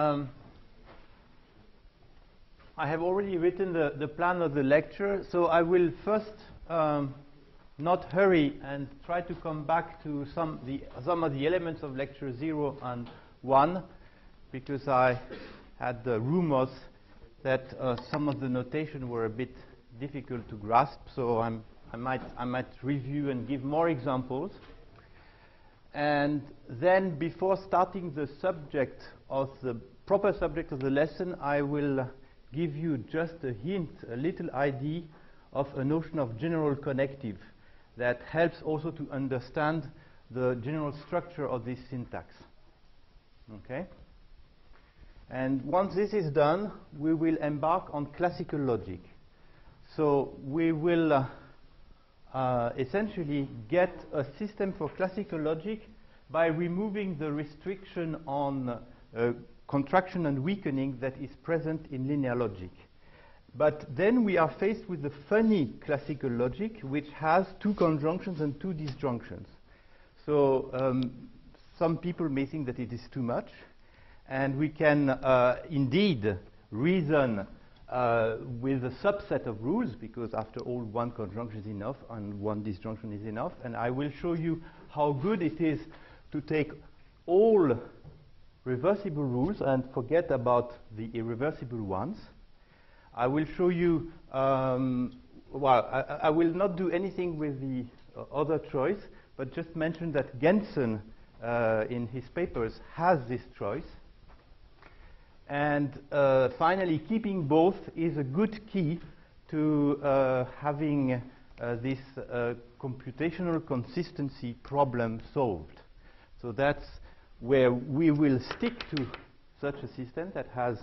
Um, I have already written the, the plan of the lecture, so I will first um, not hurry and try to come back to some, the, some of the elements of lecture 0 and 1, because I had the rumors that uh, some of the notation were a bit difficult to grasp, so I'm, I, might, I might review and give more examples. And then before starting the subject of the proper subject of the lesson, I will give you just a hint, a little idea of a notion of general connective that helps also to understand the general structure of this syntax. Okay? And once this is done, we will embark on classical logic. So we will uh, uh, essentially get a system for classical logic by removing the restriction on contraction and weakening that is present in linear logic. But then we are faced with the funny classical logic, which has two conjunctions and two disjunctions. So um, some people may think that it is too much, and we can uh, indeed reason uh, with a subset of rules, because after all, one conjunction is enough and one disjunction is enough. And I will show you how good it is to take all reversible rules and forget about the irreversible ones. I will show you, um, well, I, I, will not do anything with the uh, other choice, but just mention that Gentzen, uh, in his papers, has this choice. And uh, finally, keeping both is a good key to uh, having uh, this uh, computational consistency problem solved. So that's where we will stick to such a system that has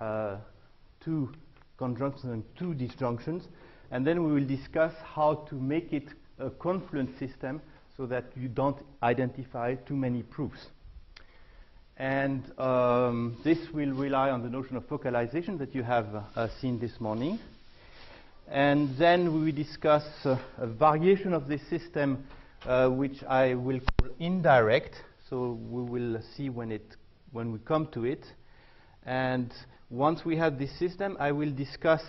uh, two conjunctions and two disjunctions, and then we will discuss how to make it a confluent system so that you don't identify too many proofs. And um, this will rely on the notion of focalization that you have uh, seen this morning. And then we will discuss uh, a variation of this system, uh, which I will call indirect, so we will see when, it, when we come to it. And once we have this system, I will discuss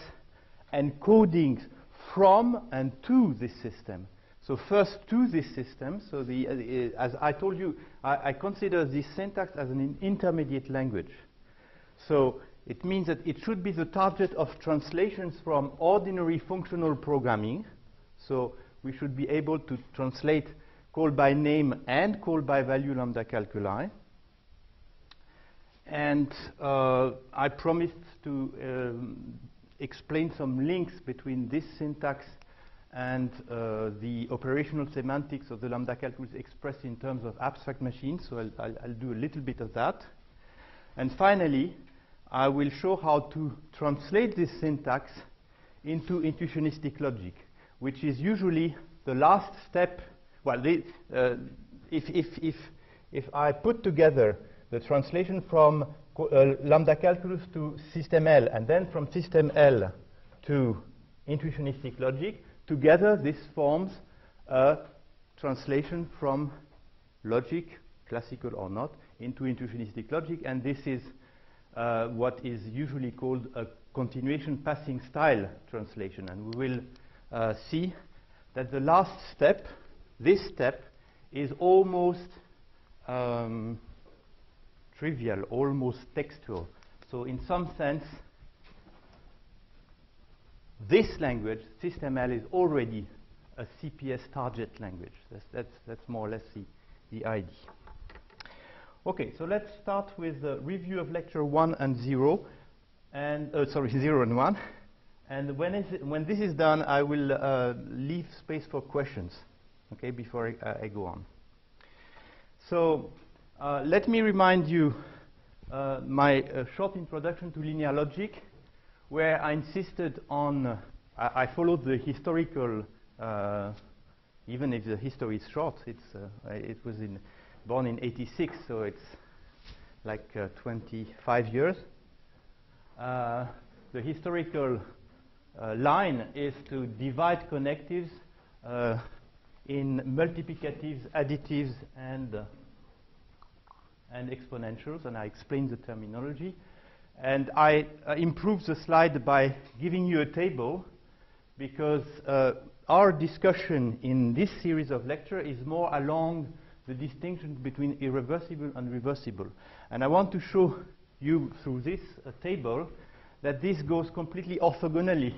encodings from and to this system. So first to this system, so the, uh, as I told you, I, I, consider this syntax as an intermediate language. So it means that it should be the target of translations from ordinary functional programming. So we should be able to translate call by name and called by value lambda calculi. And uh, I promised to um, explain some links between this syntax and uh, the operational semantics of the lambda calculus expressed in terms of abstract machines. So I'll, I'll, I'll do a little bit of that. And finally, I will show how to translate this syntax into intuitionistic logic, which is usually the last step well, the, uh, if, if, if, if I put together the translation from uh, lambda calculus to system L, and then from system L to intuitionistic logic, together this forms a translation from logic, classical or not, into intuitionistic logic, and this is uh, what is usually called a continuation passing style translation. And we will uh, see that the last step this step is almost um, trivial, almost textual. So in some sense, this language, SystemL, is already a CPS target language. That's, that's, that's more or less the, the idea. Okay, so let's start with a review of lecture 1 and 0, and, uh, sorry, 0 and 1. And when, is it, when this is done, I will uh, leave space for questions okay, before I, uh, I go on. So uh, let me remind you uh, my uh, short introduction to linear logic, where I insisted on, uh, I, I, followed the historical, uh, even if the history is short, it's, it was in, born in 86, so it's like 25 years. the historical line is to divide connectives in multiplicatives, additives, and, uh, and exponentials, and I explain the terminology. And I uh, improved the slide by giving you a table because uh, our discussion in this series of lecture is more along the distinction between irreversible and reversible. And I want to show you through this table that this goes completely orthogonally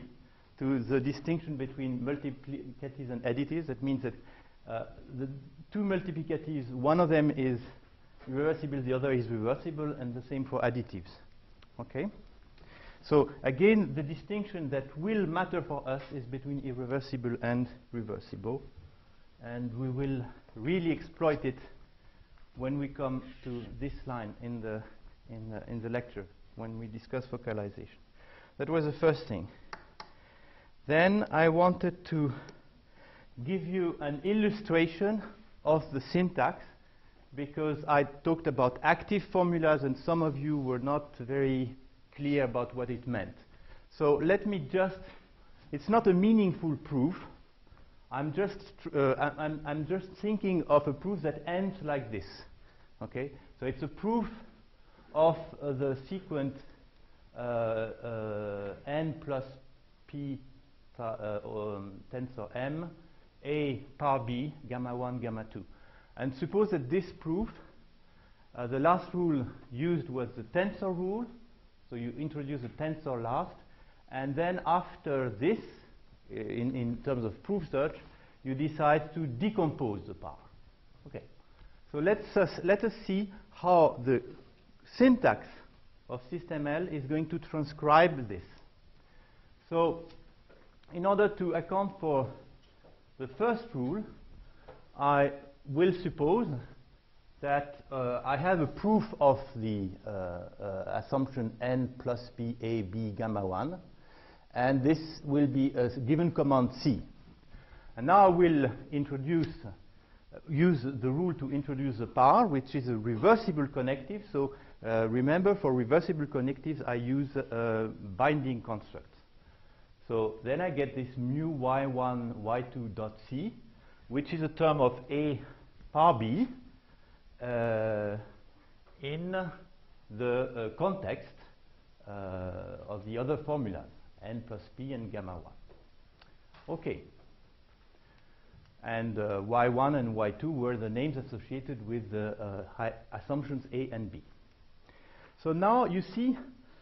to the distinction between multiplicatives and additives. That means that uh, the two multiplicatives, one of them is reversible, the other is reversible, and the same for additives. Okay? So again, the distinction that will matter for us is between irreversible and reversible. And we will really exploit it when we come to this line in the, in the, in the lecture, when we discuss focalization. That was the first thing. Then I wanted to give you an illustration of the syntax because I talked about active formulas and some of you were not very clear about what it meant. So let me just, it's not a meaningful proof. I'm just, uh, I'm, I'm just thinking of a proof that ends like this. Okay? So it's a proof of uh, the sequent uh, uh n plus p um, tensor m, a par b, gamma 1, gamma 2. And suppose that this proof, uh, the last rule used was the tensor rule, so you introduce a tensor last, and then after this, in, in terms of proof search, you decide to decompose the par. Okay. So let's us, let us see how the syntax of system L is going to transcribe this. So in order to account for the first rule, I will suppose that uh, I have a proof of the uh, uh, assumption n plus p a b gamma 1, and this will be a given command c. And now I will introduce, uh, use the rule to introduce the par, which is a reversible connective. So uh, remember, for reversible connectives, I use a binding constructs. So then I get this mu y1 y2 dot c, which is a term of a par b, uh, in the uh, context uh, of the other formulas, n plus p and gamma 1. Okay. And y1 and y2 were the names associated with the assumptions A and B. So now you see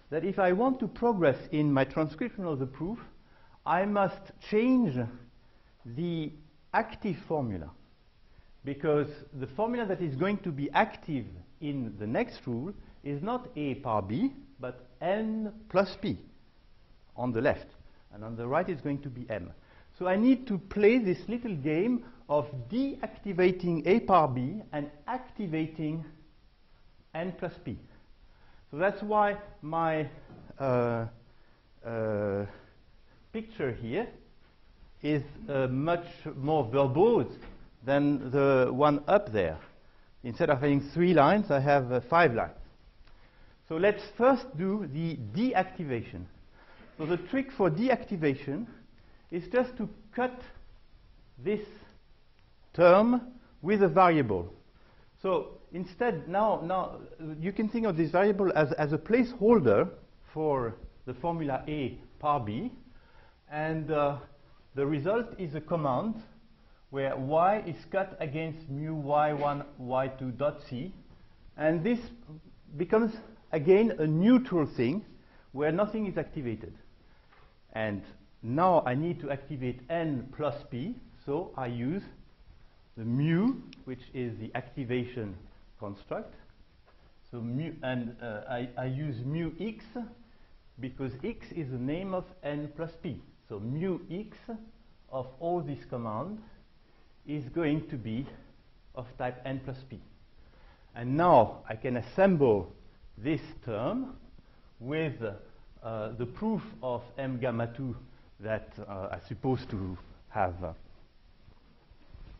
that if I want to progress in my transcription of the proof, I must change the active formula because the formula that is going to be active in the next rule is not A par B, but N plus P on the left. And on the right is going to be M. So I need to play this little game of deactivating A par B and activating N plus P. So that's why my uh, uh, picture here is uh, much more verbose than the one up there. Instead of having three lines, I have uh, five lines. So let's first do the deactivation. So the trick for deactivation is just to cut this term with a variable. So instead, now, now you can think of this variable as, as a placeholder for the formula A par B, and uh, the result is a command where y is cut against mu y1 y2 dot c. And this becomes again a neutral thing where nothing is activated. And now I need to activate n plus p. So I use the mu which is the activation construct. So mu and uh, I, I use mu x because x is the name of n plus p so mu x of all these commands is going to be of type n plus p. And now I can assemble this term with uh, the proof of m gamma 2 that uh, I'm supposed to have uh,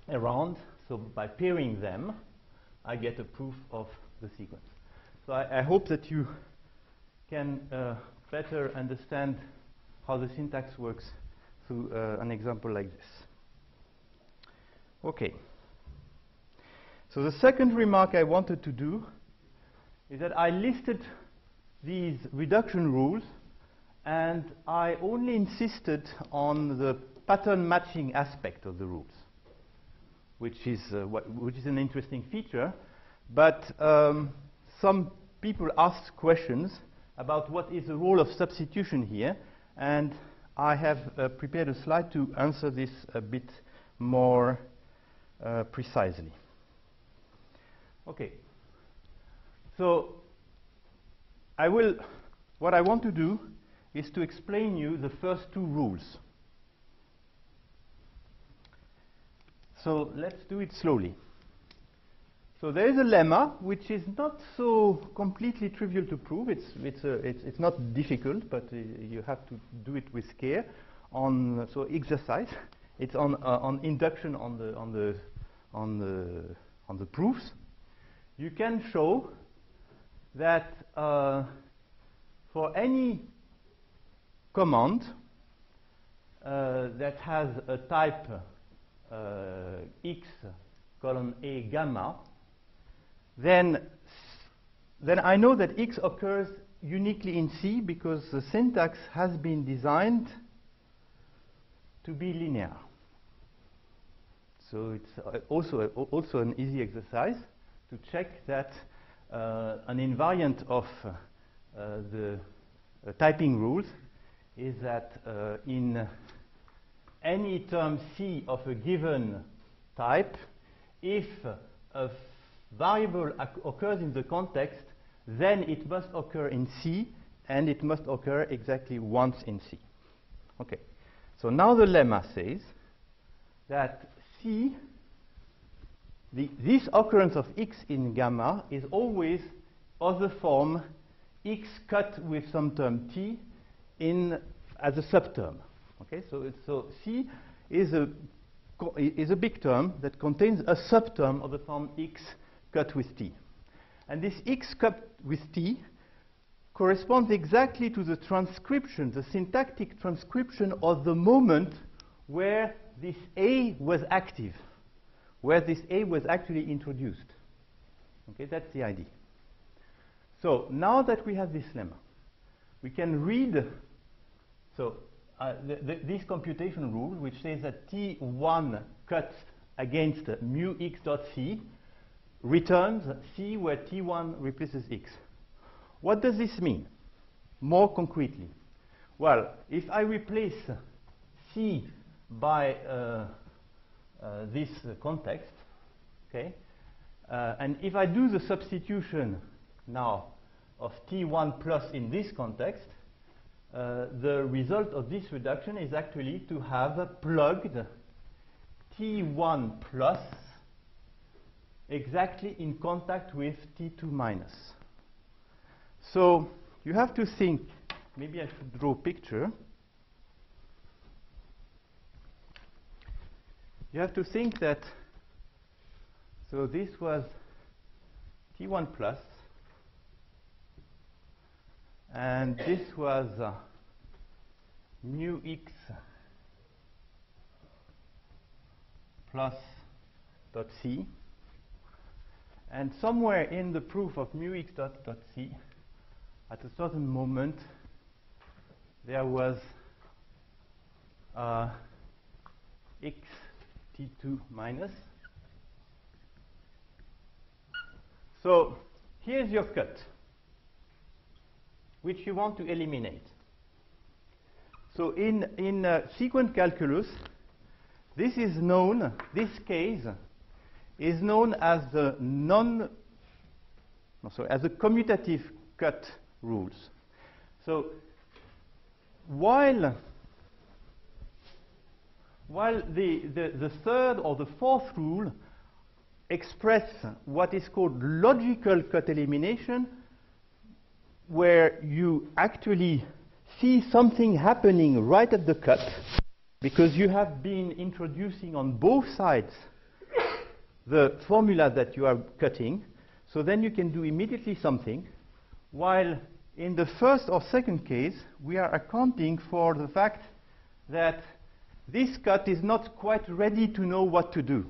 around. So by pairing them, I get a proof of the sequent. So I, I hope that you can uh, better understand how the syntax works through uh, an example like this. Okay. So the second remark I wanted to do is that I listed these reduction rules and I only insisted on the pattern matching aspect of the rules, which is, uh, which is an interesting feature. But um, some people asked questions about what is the role of substitution here, and I have uh, prepared a slide to answer this a bit more uh, precisely. Okay. So I will, what I want to do is to explain you the first two rules. So let's do it slowly. So there is a lemma which is not so completely trivial to prove. It's, it's, it's, it's not difficult, but uh, you have to do it with care. On so exercise, it's on uh, on induction on the on the on the on the proofs. You can show that uh, for any command uh, that has a type uh, x colon a gamma, then, then I know that x occurs uniquely in C because the syntax has been designed to be linear. So it's uh, also, a, also an easy exercise to check that uh, an invariant of uh, the uh, typing rules is that uh, in any term C of a given type, if a variable occurs in the context, then it must occur in C, and it must occur exactly once in C. Okay. So now the lemma says that C, the, this occurrence of x in gamma is always of the form x cut with some term t in as a subterm. Okay, so, so C is a is a big term that contains a subterm of the form x cut with t. And this x cut with t corresponds exactly to the transcription, the syntactic transcription of the moment where this A was active, where this A was actually introduced. Okay, that's the idea. So now that we have this lemma, we can read so uh, this computation rule, which says that T1 cuts against mu x dot c, returns c where T1 replaces x. What does this mean? More concretely, well, if I replace c by uh, uh, this context, okay, uh, and if I do the substitution now of T1 plus in this context, uh, the result of this reduction is actually to have plugged T1 plus exactly in contact with T2 minus. So you have to think, maybe I should draw a picture. You have to think that, so this was T1 plus, and this was uh, mu x plus dot c. And somewhere in the proof of mu x dot, dot c, at a certain moment, there was uh, x t2 minus. So here's your cut which you want to eliminate. So in, in uh, sequent calculus, this is known, this case is known as the non, no, sorry, as the commutative cut rules. So while while the, the, the third or the fourth rule express what is called logical cut elimination, where you actually see something happening right at the cut because you have been introducing on both sides the formula that you are cutting. So then you can do immediately something. While in the first or second case, we are accounting for the fact that this cut is not quite ready to know what to do.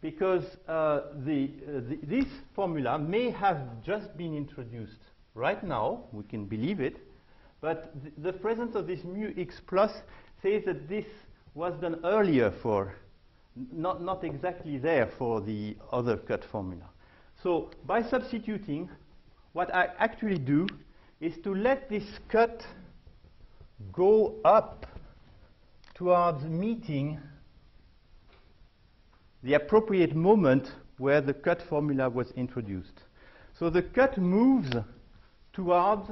because uh, the, uh, the, this formula may have just been introduced right now, we can believe it, but th the presence of this mu x plus says that this was done earlier for, not, not exactly there for the other cut formula. So by substituting, what I actually do is to let this cut go up towards meeting the appropriate moment where the cut formula was introduced. So the cut moves towards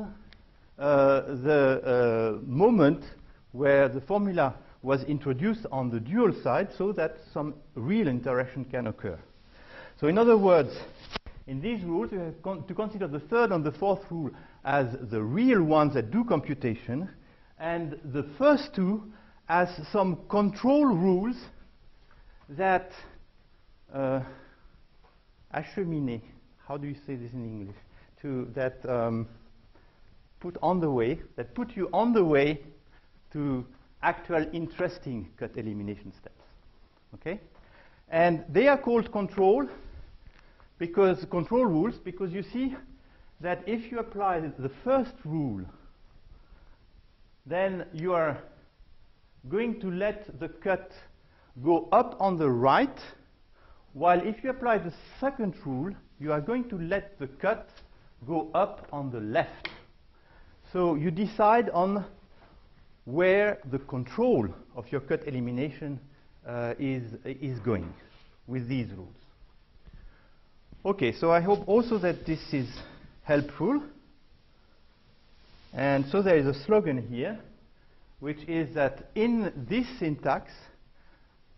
uh, the uh, moment where the formula was introduced on the dual side so that some real interaction can occur. So in other words, in these rules, we have con to consider the third and the fourth rule as the real ones that do computation, and the first two as some control rules that uh, acheminer, how do you say this in English? To that um, put on the way, that put you on the way to actual interesting cut elimination steps. Okay? And they are called control because control rules because you see that if you apply the first rule then you are going to let the cut go up on the right while if you apply the second rule you are going to let the cut go up on the left so you decide on where the control of your cut elimination uh, is, is going with these rules. Okay, so I hope also that this is helpful. And so there is a slogan here, which is that in this syntax,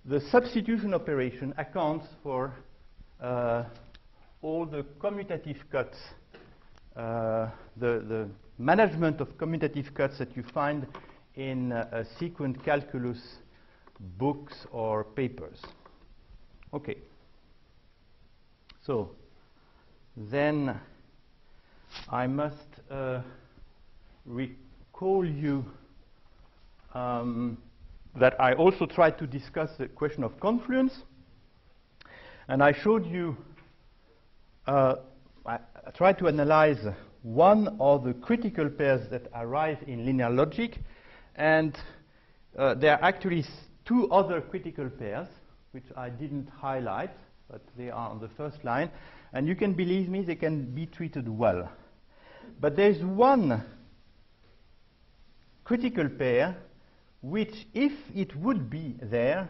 the substitution operation accounts for uh, all the commutative cuts, uh, the, the management of commutative cuts that you find in uh, sequent calculus books or papers. Okay. So then I must uh, recall you um, that I also tried to discuss the question of confluence. And I showed you, uh, I tried to analyze one of the critical pairs that arise in linear logic and uh, there are actually two other critical pairs, which I didn't highlight, but they are on the first line. And you can believe me, they can be treated well. But there's one critical pair which, if it would be there,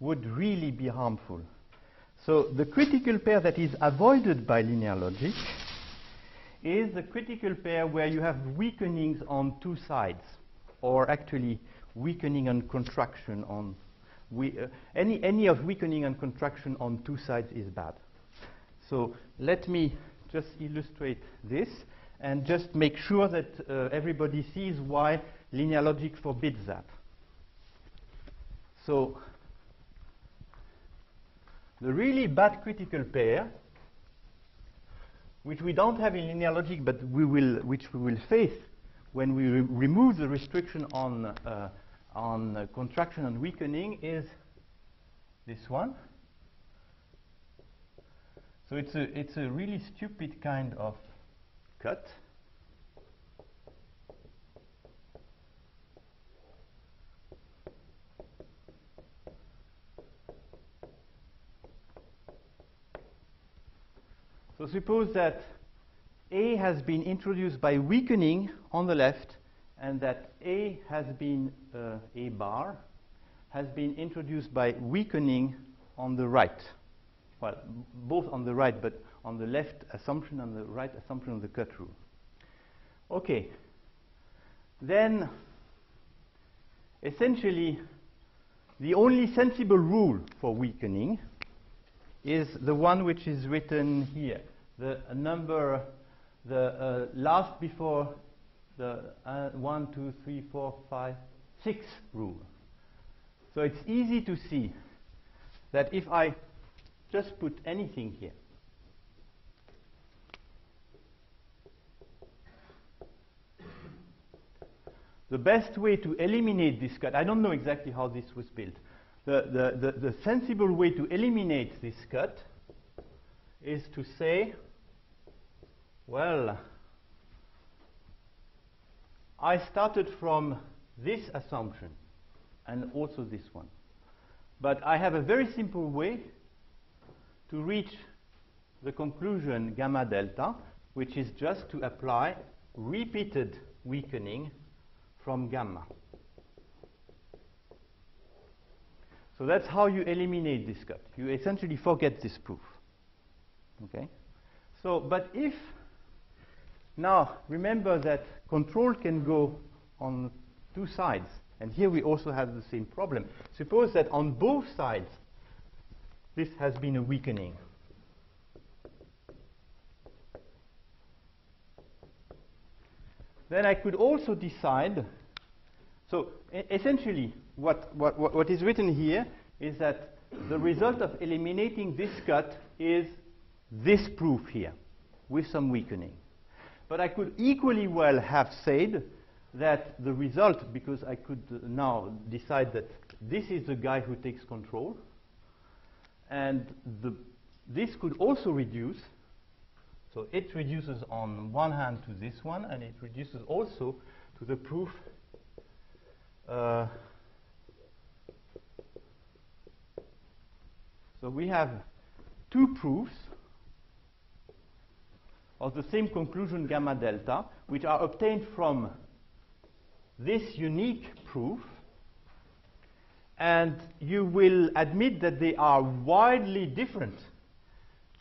would really be harmful. So the critical pair that is avoided by linear logic is the critical pair where you have weakenings on two sides or actually weakening and contraction on we, uh, any, any of weakening and contraction on two sides is bad. So let me just illustrate this and just make sure that uh, everybody sees why linear logic forbids that. So the really bad critical pair, which we don't have in linear logic, but we will, which we will face when we re remove the restriction on, uh, on uh, contraction and weakening is this one. So it's a, it's a really stupid kind of cut. So suppose that a has been introduced by weakening on the left, and that A has been, uh, A bar, has been introduced by weakening on the right. Well, both on the right, but on the left assumption and the right assumption of the cut rule. Okay. Then, essentially, the only sensible rule for weakening is the one which is written here. The number the uh, last before the uh, one, two, three, four, five, six rule. So it's easy to see that if I just put anything here, the best way to eliminate this cut, I don't know exactly how this was built, the, the, the, the sensible way to eliminate this cut is to say, well, I started from this assumption and also this one. But I have a very simple way to reach the conclusion gamma delta, which is just to apply repeated weakening from gamma. So that's how you eliminate this cut. You essentially forget this proof. Okay? So, but if now remember that control can go on two sides, and here we also have the same problem. Suppose that on both sides this has been a weakening. Then I could also decide. So essentially, what, what, what is written here is that the result of eliminating this cut is this proof here with some weakening. But I could equally well have said that the result, because I could uh, now decide that this is the guy who takes control, and the, this could also reduce. So it reduces on one hand to this one, and it reduces also to the proof uh, So we have two proofs of the same conclusion gamma delta, which are obtained from this unique proof. And you will admit that they are widely different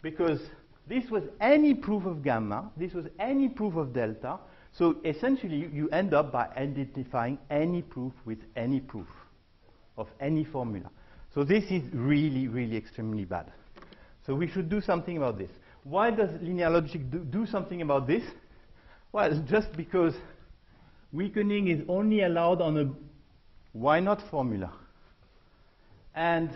because this was any proof of gamma, this was any proof of delta. So essentially, you end up by identifying any proof with any proof of any formula. So this is really, really extremely bad. So we should do something about this. Why does linear logic do, do something about this? Well, just because weakening is only allowed on a why not formula. And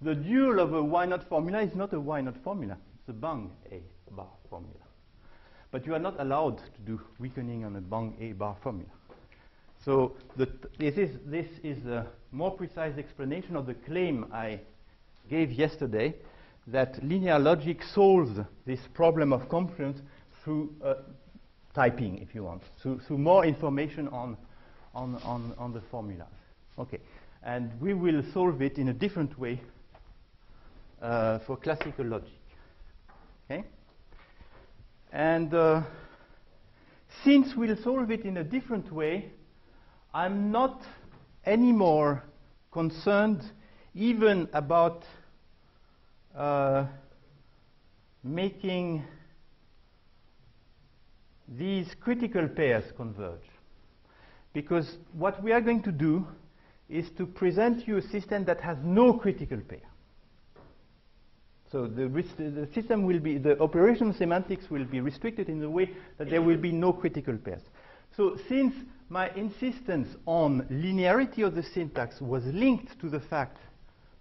the dual of a why not formula is not a why not formula. It's a Bang A bar formula. But you are not allowed to do weakening on a Bang A bar formula. So this is, this is a more precise explanation of the claim I gave yesterday that linear logic solves this problem of confluence through uh, typing, if you want, through, through more information on, on, on, on the formulas. Okay, and we will solve it in a different way uh, for classical logic. Okay, and uh, since we'll solve it in a different way, I'm not anymore concerned even about uh, making these critical pairs converge. Because what we are going to do is to present you a system that has no critical pair. So the, the, system will be, the operational semantics will be restricted in the way that there will be no critical pairs. So since my insistence on linearity of the syntax was linked to the fact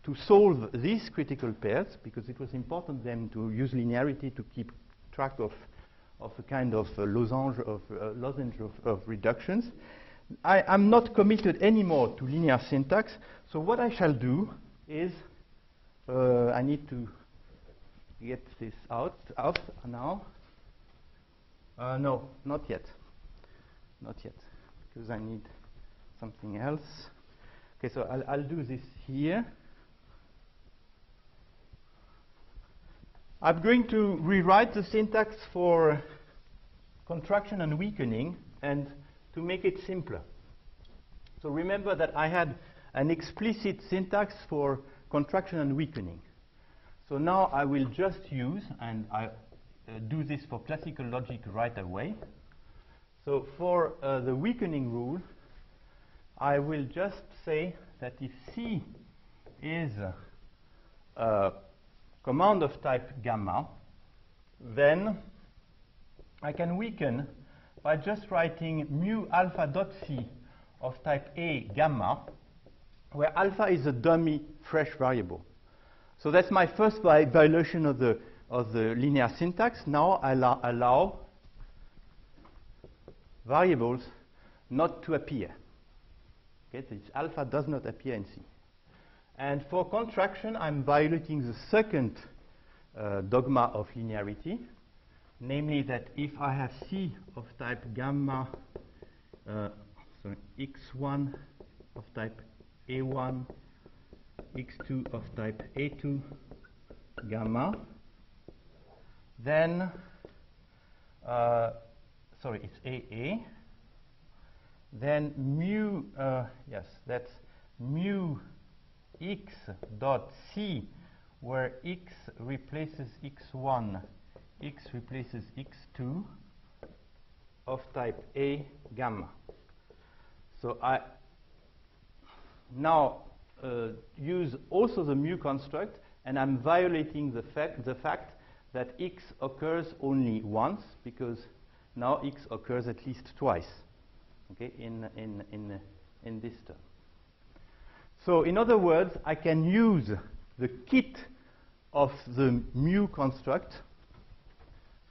to solve these critical pairs, because it was important then to use linearity to keep track of, of a kind of a losange of, uh, lozenge of, of reductions. I am not committed anymore to linear syntax, so what I shall do is, uh, I need to get this out, out now. Uh, no, not yet. Not yet because I need something else. Okay, so I'll, I'll do this here. I'm going to rewrite the syntax for contraction and weakening and to make it simpler. So remember that I had an explicit syntax for contraction and weakening. So now I will just use, and I uh, do this for classical logic right away, so for uh, the weakening rule, I will just say that if C is a command of type gamma, then I can weaken by just writing mu alpha dot C of type A gamma, where alpha is a dummy fresh variable. So that's my first violation of the, of the linear syntax. Now I allow, allow variables not to appear. Okay, this alpha does not appear in C. And for contraction, I'm violating the second uh, dogma of linearity, namely that if I have C of type gamma, uh, sorry, x1 of type A1, x2 of type A2 gamma, then, uh, sorry, it's AA, then mu, uh, yes, that's mu x dot c, where x replaces x1, x replaces x2 of type A gamma. So I now uh, use also the mu construct, and I'm violating the fact, the fact that x occurs only once, because now x occurs at least twice okay, in, in, in, in this term. So in other words, I can use the kit of the mu construct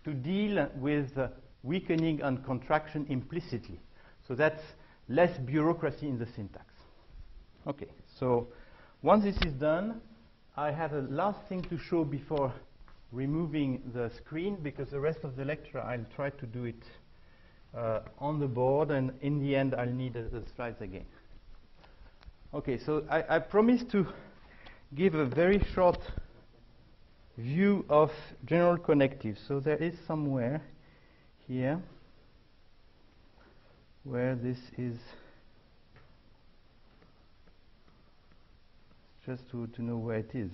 to deal with weakening and contraction implicitly. So that's less bureaucracy in the syntax. Okay, so once this is done, I have a last thing to show before removing the screen because the rest of the lecture I'll try to do it uh, on the board and in the end I'll need uh, the slides again. Okay, so I, I promised to give a very short view of general connectives. So there is somewhere here where this is just to, to know where it is.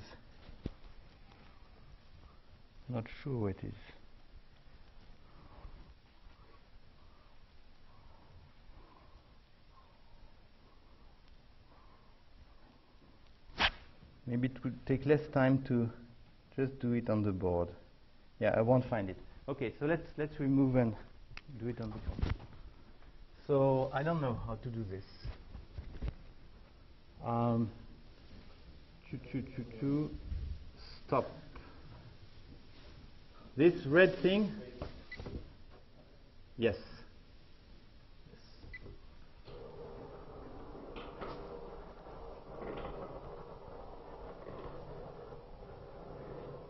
Not sure where it is. Maybe it would take less time to just do it on the board. Yeah, I won't find it. Okay, so let's let's remove and do it on the board. So I don't know how to do this. Um, choo choo choo choo. Stop. This red thing. Yes.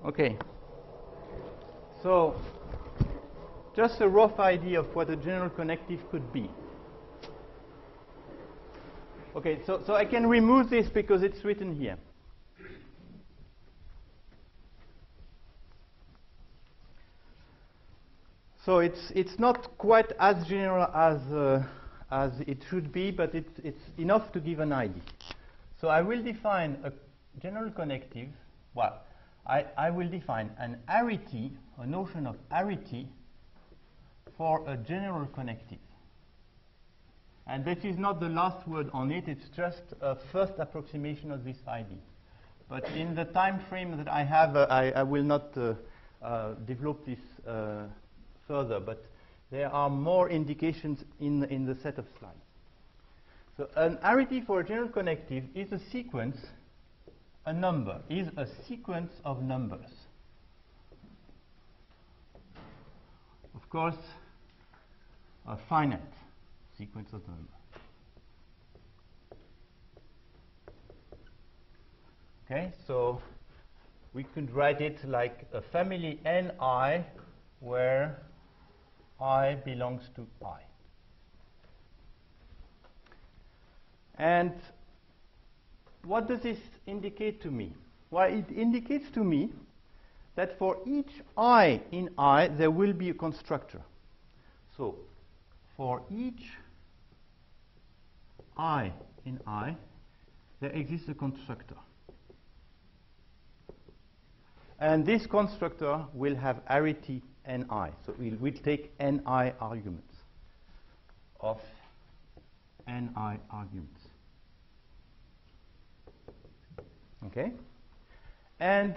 Okay. So, just a rough idea of what a general connective could be. Okay, so, so I can remove this because it's written here. So it's, it's not quite as general as, uh, as it should be, but it's, it's enough to give an idea. So I will define a general connective. Well, I, I will define an arity, a notion of arity, for a general connective. And this is not the last word on it, it's just a first approximation of this idea. But in the time frame that I have, uh, I, I, will not uh, uh, develop this uh, further, but there are more indications in, in the set of slides. So an arity for a general connective is a sequence a number is a sequence of numbers. Of course, a finite sequence of numbers. Okay, so we could write it like a family Ni where i belongs to i. And what does this indicate to me? Well, it indicates to me that for each i in I, there will be a constructor. So, for each i in I, there exists a constructor. And this constructor will have arity ni. So we'll, we'll take ni arguments of ni arguments. Okay? And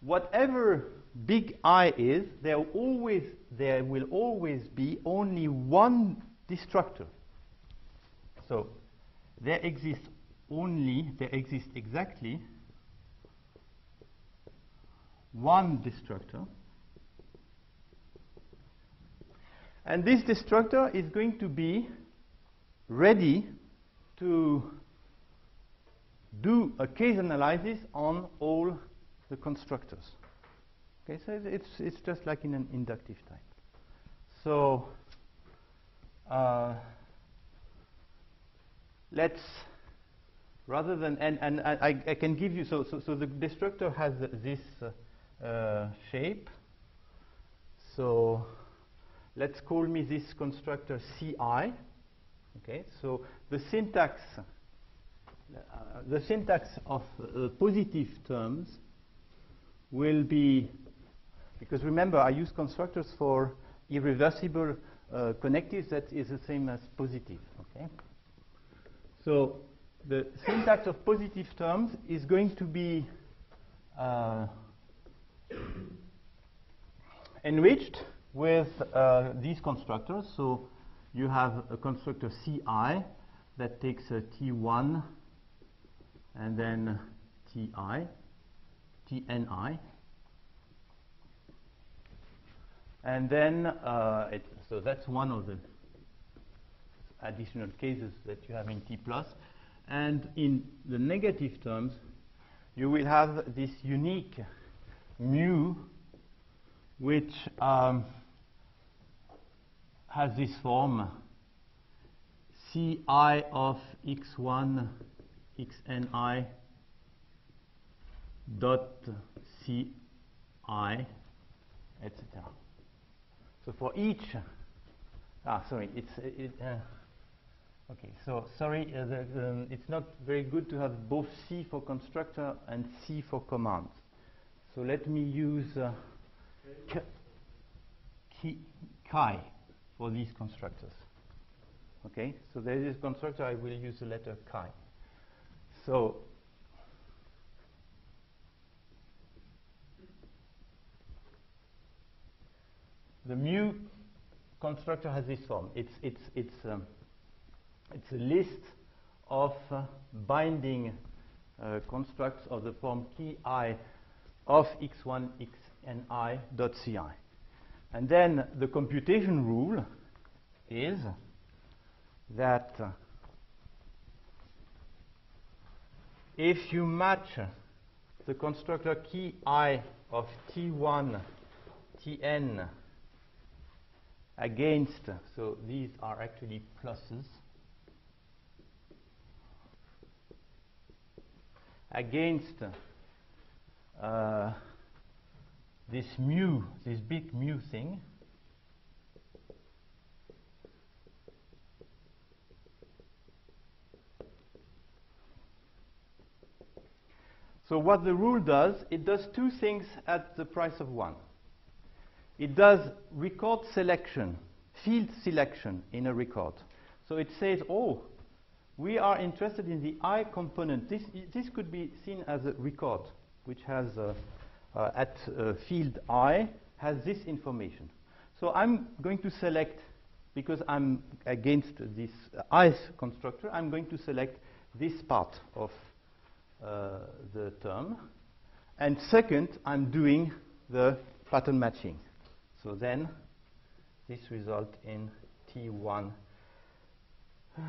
whatever big I is, there always there will always be only one destructor. So there exists only there exists exactly one destructor. And this destructor is going to be ready to do a case analysis on all the constructors. Okay, so it's, it's just like in an inductive type. So uh, let's, rather than, and, and I, I can give you, so, so, so the destructor has this uh, uh, shape. So let's call me this constructor CI. Okay, so the syntax, the syntax of uh, positive terms will be, because remember I use constructors for irreversible uh, connectives that is the same as positive. Okay, so the syntax of positive terms is going to be uh, enriched with uh, these constructors. So you have a constructor Ci that takes a T1 and then Ti, Tni. And then, uh, it, so that's one of the additional cases that you have in T plus. And in the negative terms, you will have this unique mu, which um, has this form ci of x1 xni dot ci etc. So for each, ah, sorry, it's it, uh, okay. So sorry, uh, the, um, it's not very good to have both C for constructor and C for command. So let me use uh, chi for these constructors. Okay, so there is a constructor, I will use the letter chi. So the mu constructor has this form. It's, it's, it's, um, it's a list of uh, binding uh, constructs of the form chi of x1 xni dot ci. And then the computation rule is that uh, if you match the constructor chi i of t1 tn against, so these are actually pluses, against uh, this mu, this big mu thing, So what the rule does, it does two things at the price of one. It does record selection, field selection in a record. So it says, oh, we are interested in the I component. This, this could be seen as a record, which has uh, uh, at uh, field I has this information. So I'm going to select, because I'm against this I constructor, I'm going to select this part of uh, the term. And second, I'm doing the pattern matching. So then this result in T1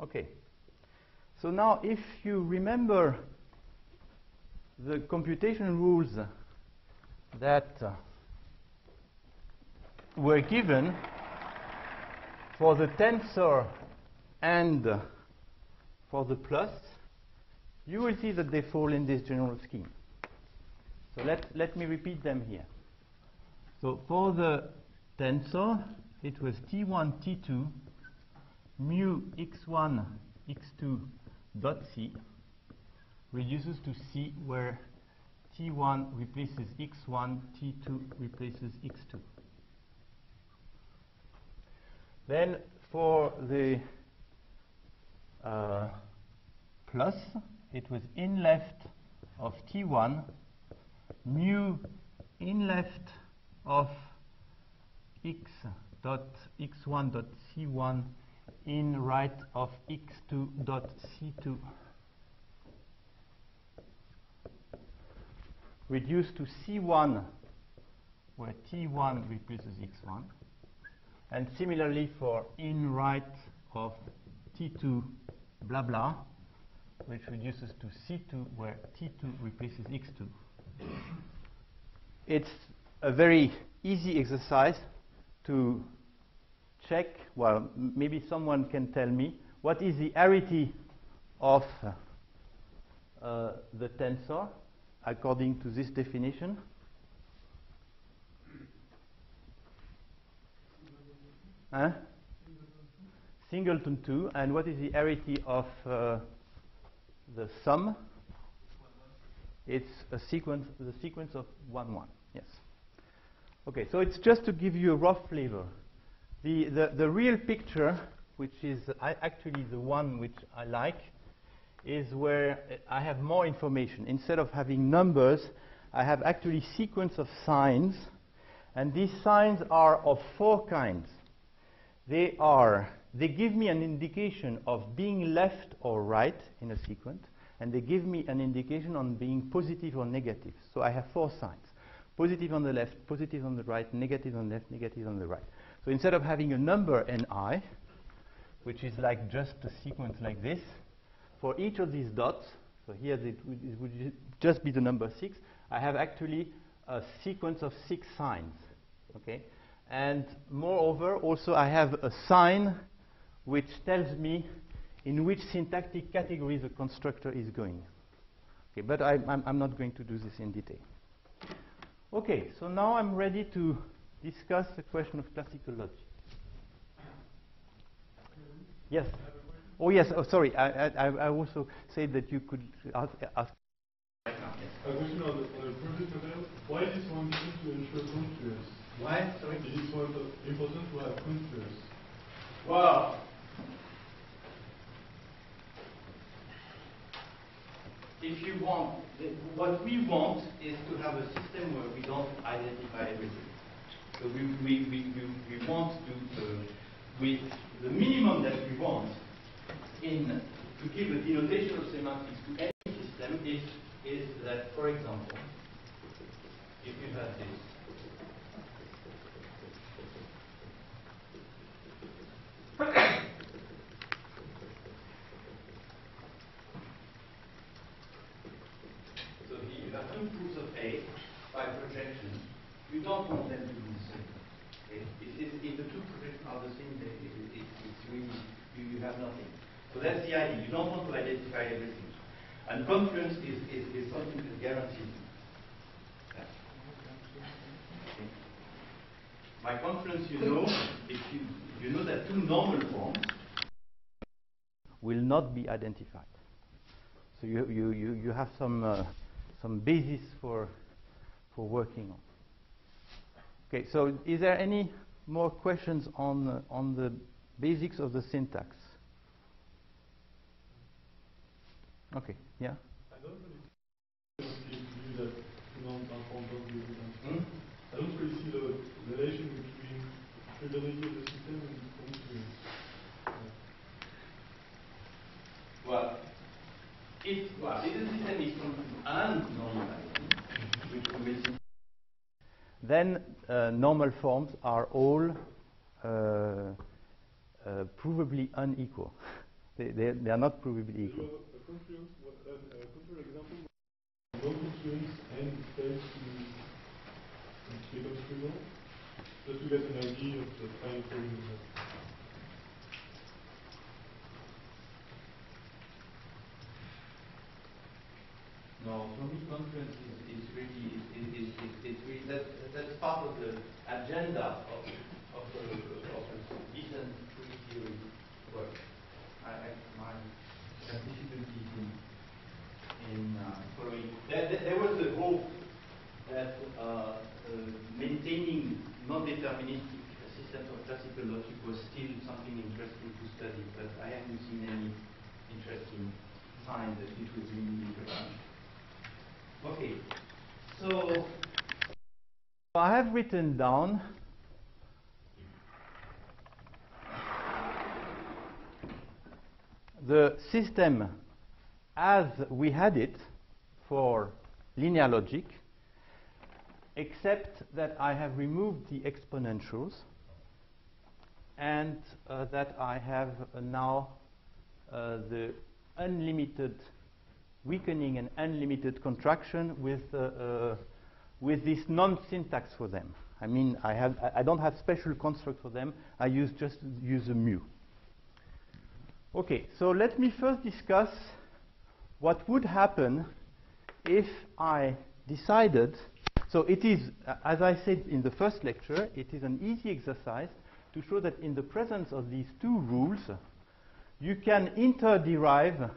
Okay. So now if you remember the computation rules that uh, were given for the tensor and for the plus, you will see that they fall in this general scheme. So let, let me repeat them here. So for the tensor, it was T1, T2, mu x1, x2 dot c reduces to c where T1 replaces x1, T2 replaces x2. Then for the uh, plus, it was in left of T1, mu in left of x dot x1 dot c1 in right of x2 dot c2 reduced to c1 where t1 replaces x1. And similarly for in right of t2 blah blah, which reduces to c2 where t2 replaces x2. It's a very easy exercise to check, well, maybe someone can tell me, what is the arity of uh, the tensor according to this definition? Huh? Singleton 2. And what is the arity of uh, the sum? It's a sequence, the sequence of 1, 1. Yes. Okay, so it's just to give you a rough flavor. The, the, the real picture, which is actually the one which I like, is where I have more information. Instead of having numbers, I have actually sequence of signs, and these signs are of four kinds. They are, they give me an indication of being left or right in a sequence, and they give me an indication on being positive or negative. So I have four signs. Positive on the left, positive on the right, negative on the left, negative on the right. So instead of having a number ni, which is like just a sequence like this, for each of these dots, so here it would, just be the number 6, I have actually a sequence of six signs. Okay? And moreover, also I have a sign which tells me in which syntactic category the constructor is going. Okay, but I, am not going to do this in detail. Okay, so now I'm ready to discuss the question of classical logic. Yes. Oh yes. Oh, sorry. I, I, I also said that you could ask. ask A question on the, on the model. Why is so important to ensure confluence? Why? Is it important to have confluence? Well, if you want, what we want is to have a system where we don't identify everything. So we, we, we, we, we want to, uh, with the minimum that we want in to give a denotation of semantics to any system is, is that, for example, if you have this, don't want them to be the same. Okay? If, if, if, the two projections are the same, it, it, it's really, you, you have nothing. So that's the idea. You don't want to identify everything. And confluence is, is, is something that guarantees that. By confluence, you know, if you, you know that two normal forms will not be identified. So you, you, you, you have some, uh, some basis for, for working on. Okay, so is there any more questions on, uh, on the basics of the syntax? Okay, yeah? I don't really see hmm? The relation between fidelity of the system and confluence. Well, if, well, if the system is and normalizing, which will then uh, normal forms are all uh, uh, provably unequal. they, they, they, are not provably equal. A just to get an idea of the time frame. No, for me, confluence is, is really is, is, is, is really that that's part of the agenda of of, uh, of a decent theory work. I, I my have difficulties in in uh, following. There, there, there, was the hope that uh, uh maintaining non-deterministic systems of classical logic was still something interesting to study, but I haven't seen any interesting sign that it was really important. Okay, so I have written down the system as we had it for linear logic except that I have removed the exponentials and uh, that I have uh, now uh, the unlimited weakening and unlimited contraction with, uh, uh, with this non-syntax for them. I mean, I, have, I don't have special construct for them. I use just use a mu. Okay, so let me first discuss what would happen if I decided, so it is, uh, as I said in the first lecture, it is an easy exercise to show that in the presence of these two rules, you can interderive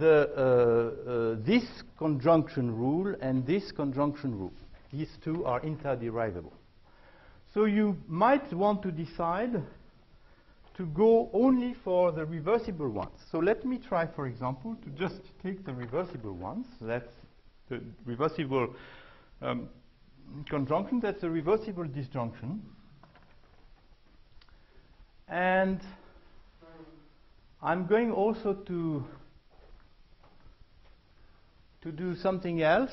the, uh, uh, this conjunction rule and this conjunction rule. These two are interderivable. So you might want to decide to go only for the reversible ones. So let me try, for example, to just take the reversible ones. That's the reversible um, conjunction. That's a reversible disjunction. And I'm going also to to do something else.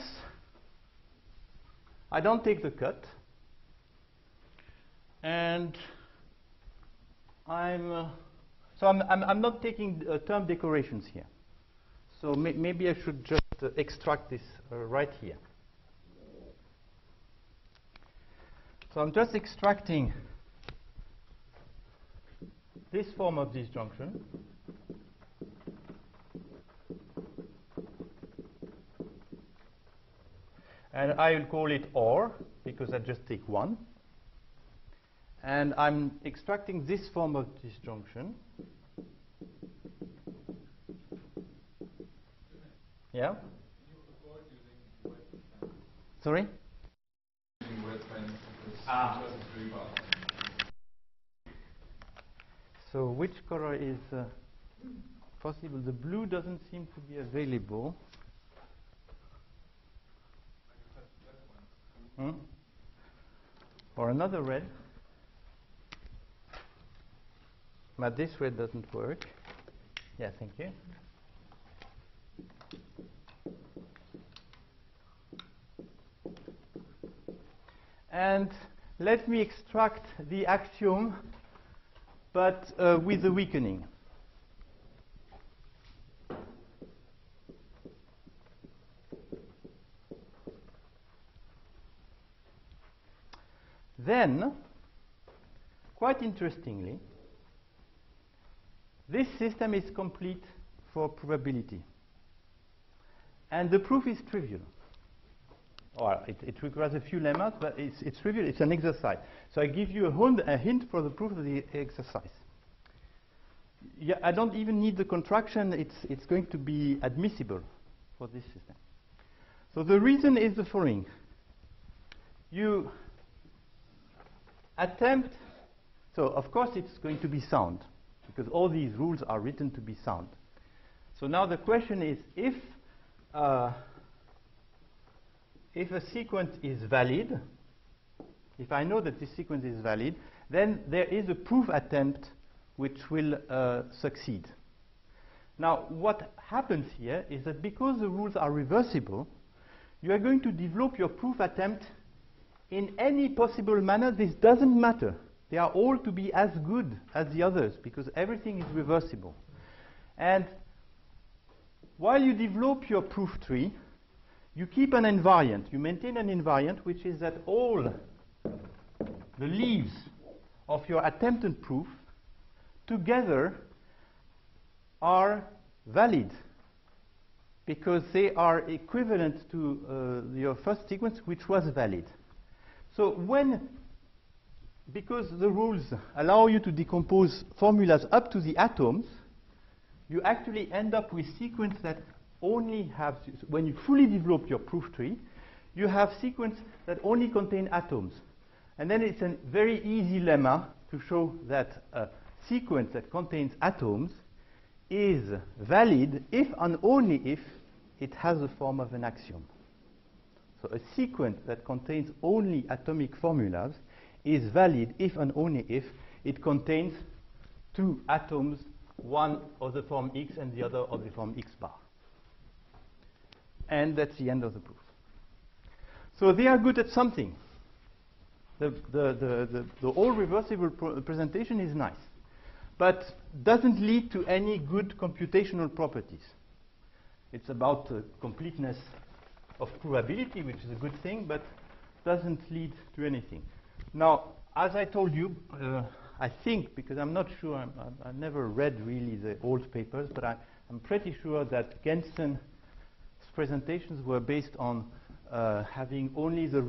I don't take the cut. And I'm uh, so I'm, I'm, I'm not taking uh, term decorations here. So may maybe I should just uh, extract this uh, right here. So I'm just extracting this form of disjunction. And I will call it OR because I just take one. And I'm extracting this form of disjunction. Yeah? Sorry? So which color is uh, possible? The blue doesn't seem to be available. Hmm? Or another red. But this red doesn't work. Yeah, thank you. And let me extract the axiom, but uh, with the weakening. Then, quite interestingly, this system is complete for provability. And the proof is trivial. It, it requires a few lemmas, but it's, it's trivial, it's an exercise. So I give you a, hund, a hint for the proof of the exercise. Yeah, I don't even need the contraction, it's, it's going to be admissible for this system. So the reason is the following. You attempt, so of course it's going to be sound, because all these rules are written to be sound. So now the question is, if, uh, if a sequent is valid, if I know that this sequent is valid, then there is a proof attempt which will uh, succeed. Now, what happens here is that because the rules are reversible, you are going to develop your proof attempt in any possible manner, this doesn't matter. They are all to be as good as the others because everything is reversible. And while you develop your proof tree, you keep an invariant. You maintain an invariant which is that all the leaves of your attempted proof together are valid because they are equivalent to uh, your first sequent which was valid. So when, because the rules allow you to decompose formulas up to the atoms, you actually end up with sequents that only have, when you fully develop your proof tree, you have sequent that only contain atoms. And then it's a very easy lemma to show that a sequent that contains atoms is valid if and only if it has the form of an axiom. So a sequent that contains only atomic formulas is valid if and only if it contains two atoms, one of the form X and the other of the form X bar. And that's the end of the proof. So they are good at something. The, the, the, the, the all reversible presentation is nice, but doesn't lead to any good computational properties. It's about completeness of provability, which is a good thing, but doesn't lead to anything. Now, as I told you, uh, I think, because I'm not sure, I'm, I'm, i never read really the old papers, but I, am pretty sure that Gentzen's presentations were based on uh, having only the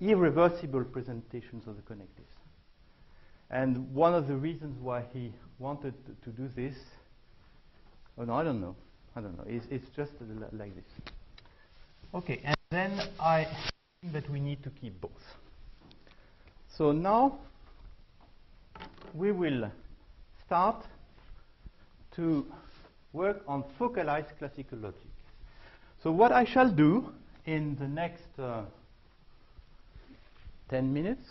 irreversible presentations of the connectives. And one of the reasons why he wanted to, do this, oh no, I don't know, I don't know, it's, it's just like this. Okay, and then I think that we need to keep both. So now we will start to work on focalized classical logic. So what I shall do in the next uh, 10 minutes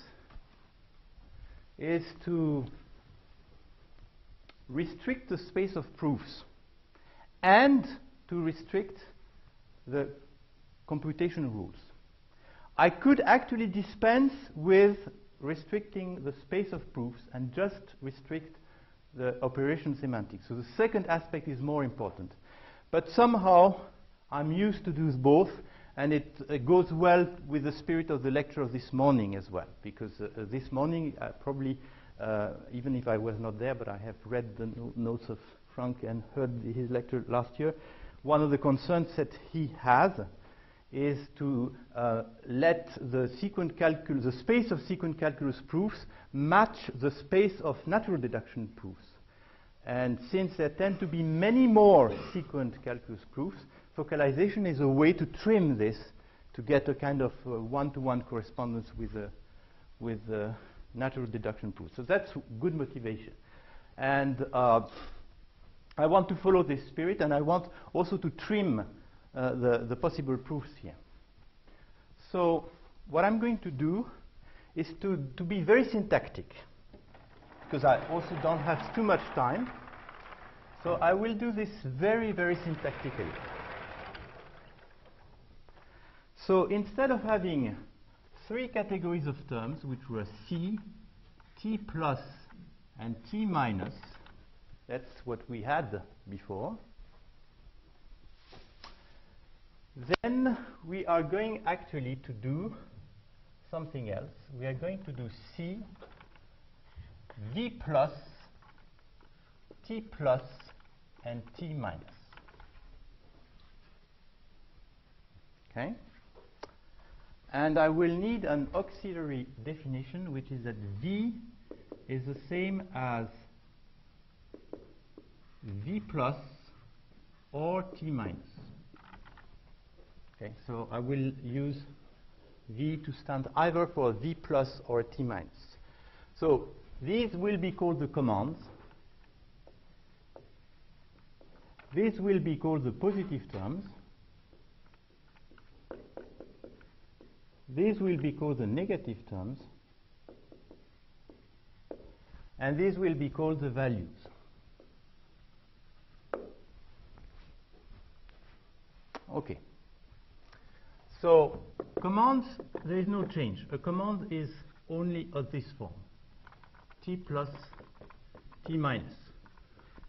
is to restrict the space of proofs and to restrict the computation rules. I could actually dispense with restricting the space of proofs and just restrict the operation semantics. So the second aspect is more important. But somehow I'm used to do both, and it, it goes well with the spirit of the lecture of this morning as well, because uh, uh, this morning uh, probably, uh, even if I was not there, but I have read the no notes of Frank and heard his lecture last year, one of the concerns that he has is to uh, let the the space of sequent calculus proofs match the space of natural deduction proofs. And since there tend to be many more sequent calculus proofs, focalization is a way to trim this to get a kind of uh, one-to-one correspondence with the, with the natural deduction proof. So that's good motivation. And uh, I want to follow this spirit, and I want also to trim uh, the, the possible proofs here. So what I'm going to do is to, to be very syntactic, because I also don't have too much time. So I will do this very, very syntactically. So instead of having three categories of terms, which were C, T plus, and T minus, that's what we had before. Then we are going actually to do something else. We are going to do C, V plus, T plus, and T minus. Okay? And I will need an auxiliary definition, which is that V is the same as V plus or T minus. Okay, so I will use V to stand either for V plus or T minus. So these will be called the commands. These will be called the positive terms. These will be called the negative terms. And these will be called the values. Okay. So commands, there is no change. A command is only of this form, t plus t minus,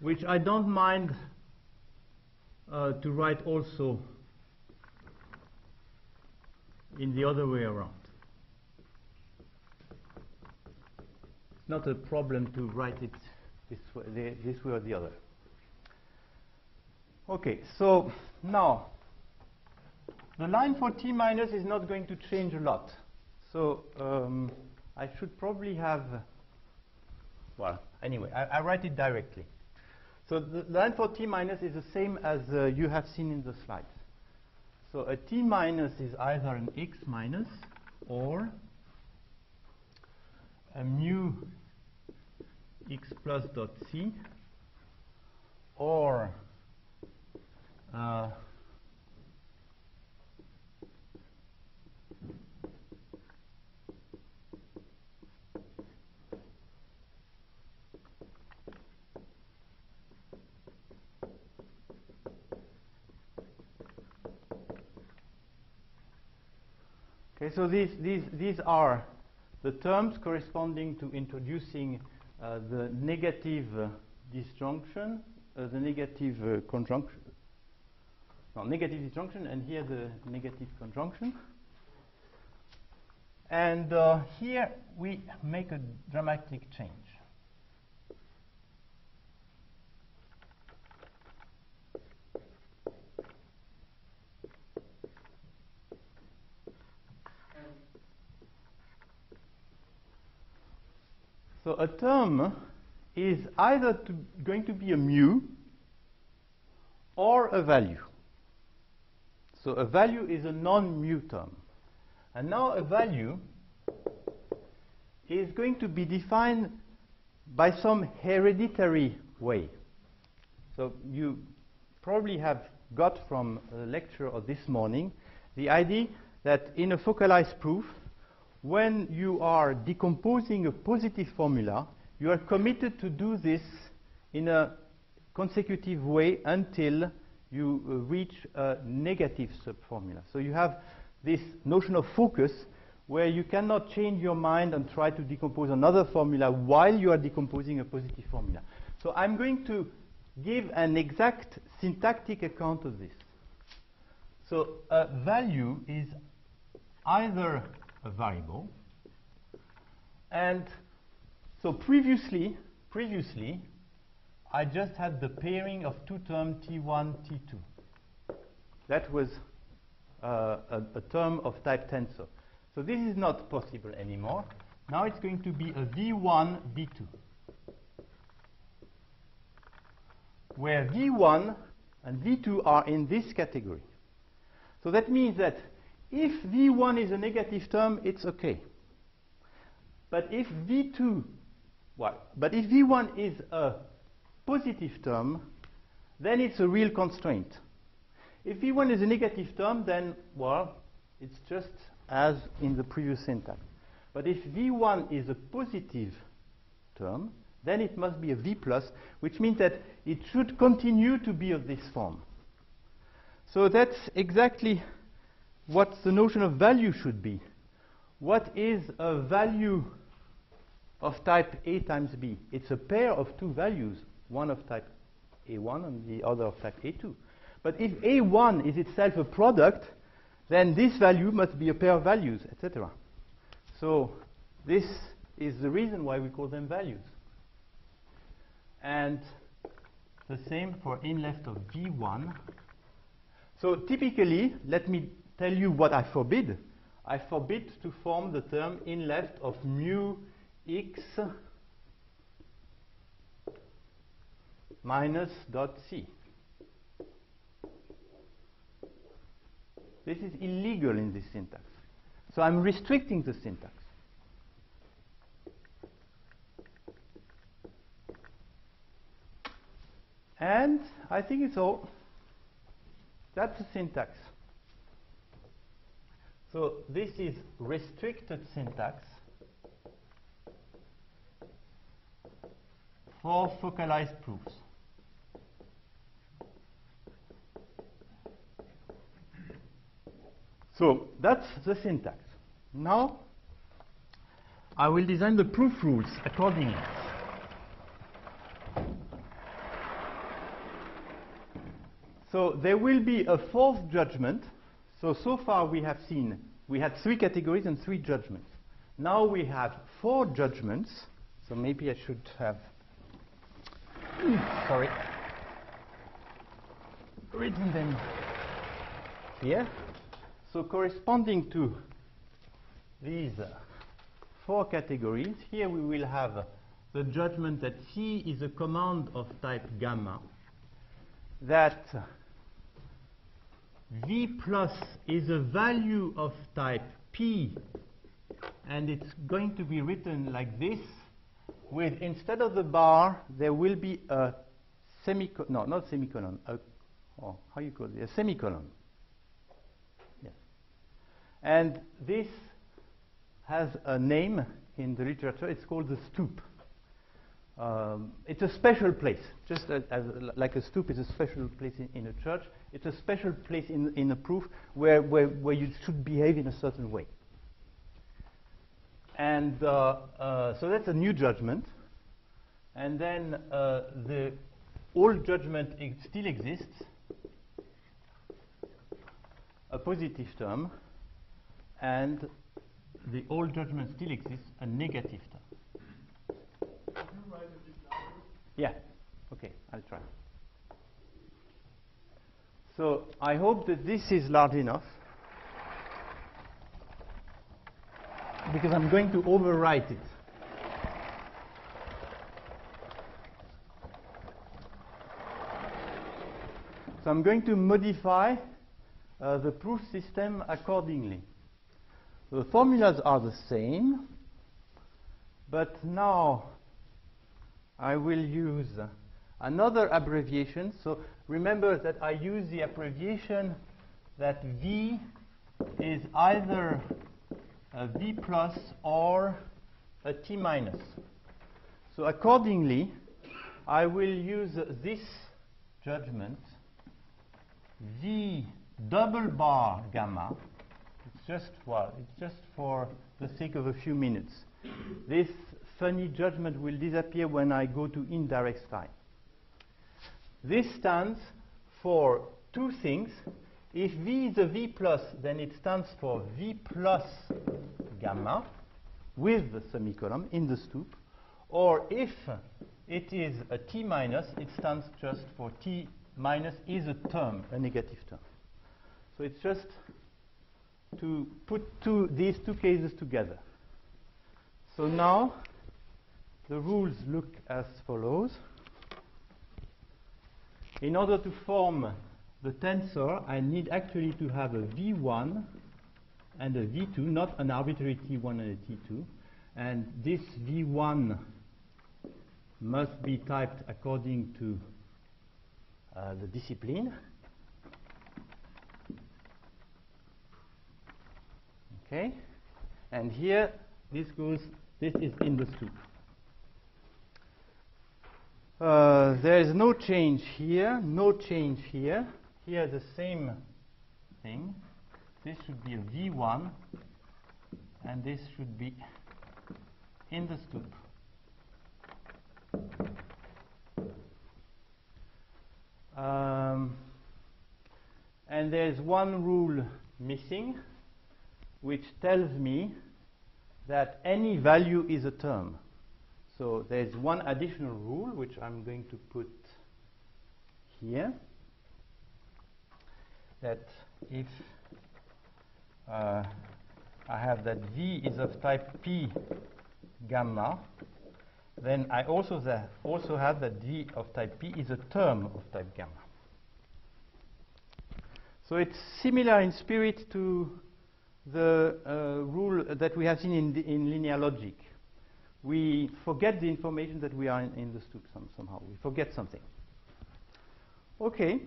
which I don't mind uh, to write also in the other way around. It's not a problem to write it this way, this way or the other. Okay, so now the line for t minus is not going to change a lot. So um, I should probably have, well, anyway, I, I, write it directly. So the line for t minus is the same as uh, you have seen in the slides. So a t minus is either an x minus or a mu x plus dot c or uh, Okay, so these, these, these are the terms corresponding to introducing uh, the negative uh, disjunction, uh, the negative uh, conjunction, no, negative disjunction, and here the negative conjunction. And uh, here we make a dramatic change. So a term is either to going to be a mu or a value. So a value is a non-mu term. And now a value is going to be defined by some hereditary way. So you probably have got from a lecture of this morning the idea that in a focalized proof, when you are decomposing a positive formula, you are committed to do this in a consecutive way until you uh, reach a negative subformula. So you have this notion of focus where you cannot change your mind and try to decompose another formula while you are decomposing a positive formula. So I'm going to give an exact syntactic account of this. So a value is either variable and so previously previously I just had the pairing of two terms T1, T2. That was uh, a, a, term of type tensor. So this is not possible anymore. Now it's going to be a V1, V2. Where V1 and V2 are in this category. So that means that if V1 is a negative term, it's okay. But if V2, well, but if V1 is a positive term, then it's a real constraint. If V1 is a negative term, then, well, it's just as in the previous syntax. But if V1 is a positive term, then it must be a V plus, which means that it should continue to be of this form. So that's exactly what the notion of value should be. What is a value of type A times B? It's a pair of two values, one of type A1 and the other of type A2. But if A1 is itself a product, then this value must be a pair of values, etc. So this is the reason why we call them values. And the same for in left of V1. So typically, let me tell you what I forbid. I forbid to form the term in left of mu x minus dot c. This is illegal in this syntax. So I'm restricting the syntax. And I think it's all. That's the syntax. So this is restricted syntax for focalized proofs. So that's the syntax. Now I will design the proof rules accordingly. So there will be a fourth judgment. So, so far we have seen, we had three categories and three judgments. Now we have four judgments. So maybe I should have, sorry, written them here. So corresponding to these four categories, here we will have the judgment that C is a command of type gamma, that V plus is a value of type P, and it's going to be written like this, with instead of the bar, there will be a semicolon, no, not semicolon, a, oh, how you call it, a semicolon. Yes. And this has a name in the literature, it's called the stoup. Um, it's a special place, just as, as, like a stoup is a special place in, in, a church. It's a special place in, in a proof where, where, where you should behave in a certain way. And uh, uh, so that's a new judgment. And then uh, the old judgment still exists, a positive term, and the old judgment still exists, a negative term. Yeah, okay, I'll try. So I hope that this is large enough because I'm going to overwrite it. So I'm going to modify uh, the proof system accordingly. The formulas are the same, but now I will use another abbreviation. So remember that I use the abbreviation that V is either a V plus or a T minus. So accordingly, I will use this judgment V double bar gamma. It's just well, it's just for the sake of a few minutes. This funny judgment will disappear when I go to indirect style. This stands for two things. If V is a V plus, then it stands for V plus gamma with the semicolon in the stoup. Or if it is a T minus, it stands just for T minus is a term, a negative term. So it's just to put two, these two cases together. So now the rules look as follows. In order to form the tensor, I need actually to have a V1 and a V2, not an arbitrary T1 and a T2. And this V1 must be typed according to uh, the discipline. Okay? And here, this goes, this is in the stoup. Uh, there is no change here, no change here. Here, the same thing. This should be a V1, and this should be in the stoup. Um, and there's one rule missing, which tells me that any value is a term. So there's one additional rule, which I'm going to put here, that if uh, I have that V is of type P gamma, then I also, also have that V of type P is a term of type gamma. So it's similar in spirit to the uh, rule that we have seen in, in, linear logic. We forget the information that we are in, in the stoup some, somehow. We forget something. Okay.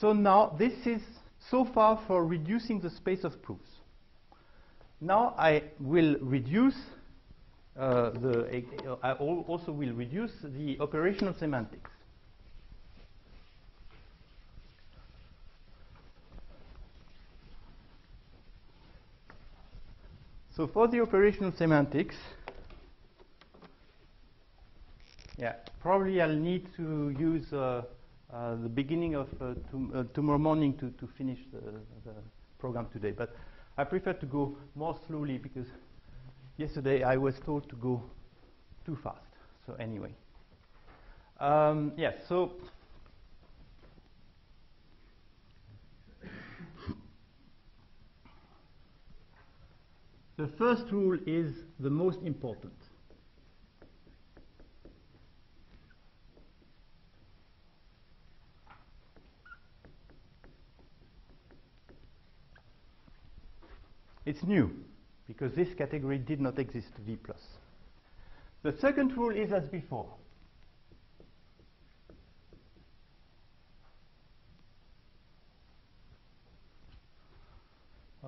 So now this is so far for reducing the space of proofs. Now I will reduce uh, the, uh, I also will reduce the operational semantics. So for the operational semantics, yeah, probably I'll need to use uh, uh, the beginning of uh, uh tomorrow morning to, to finish the, the, program today. But I prefer to go more slowly because yesterday I was told to go too fast. So anyway, um, yes. so the first rule is the most important. It's new because this category did not exist V+. plus. The second rule is as before.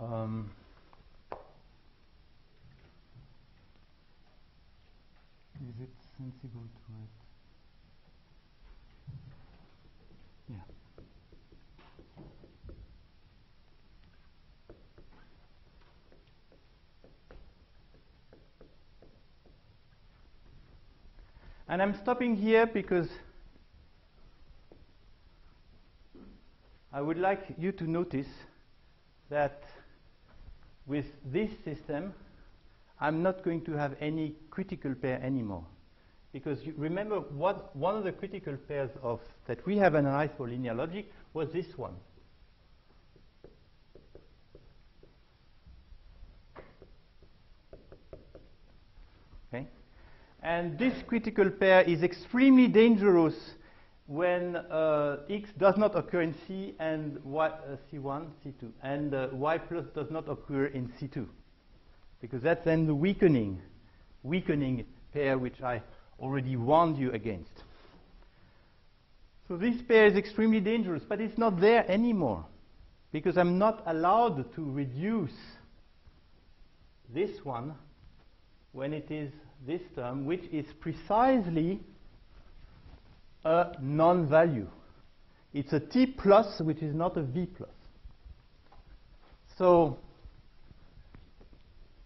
Um, sensible to it. Yeah. And I'm stopping here because I would like you to notice that with this system, I'm not going to have any critical pair anymore. Because you remember what one of the critical pairs of that we have analyzed for linear logic was this one. Okay? And this critical pair is extremely dangerous when uh, x does not occur in C and y, uh, C1, C2, and uh, y plus does not occur in C2, because that's then the weakening, weakening pair which I already warned you against. So this pair is extremely dangerous, but it's not there anymore, because I'm not allowed to reduce this one when it is this term, which is precisely a non-value. It's a t plus, which is not a v plus. So,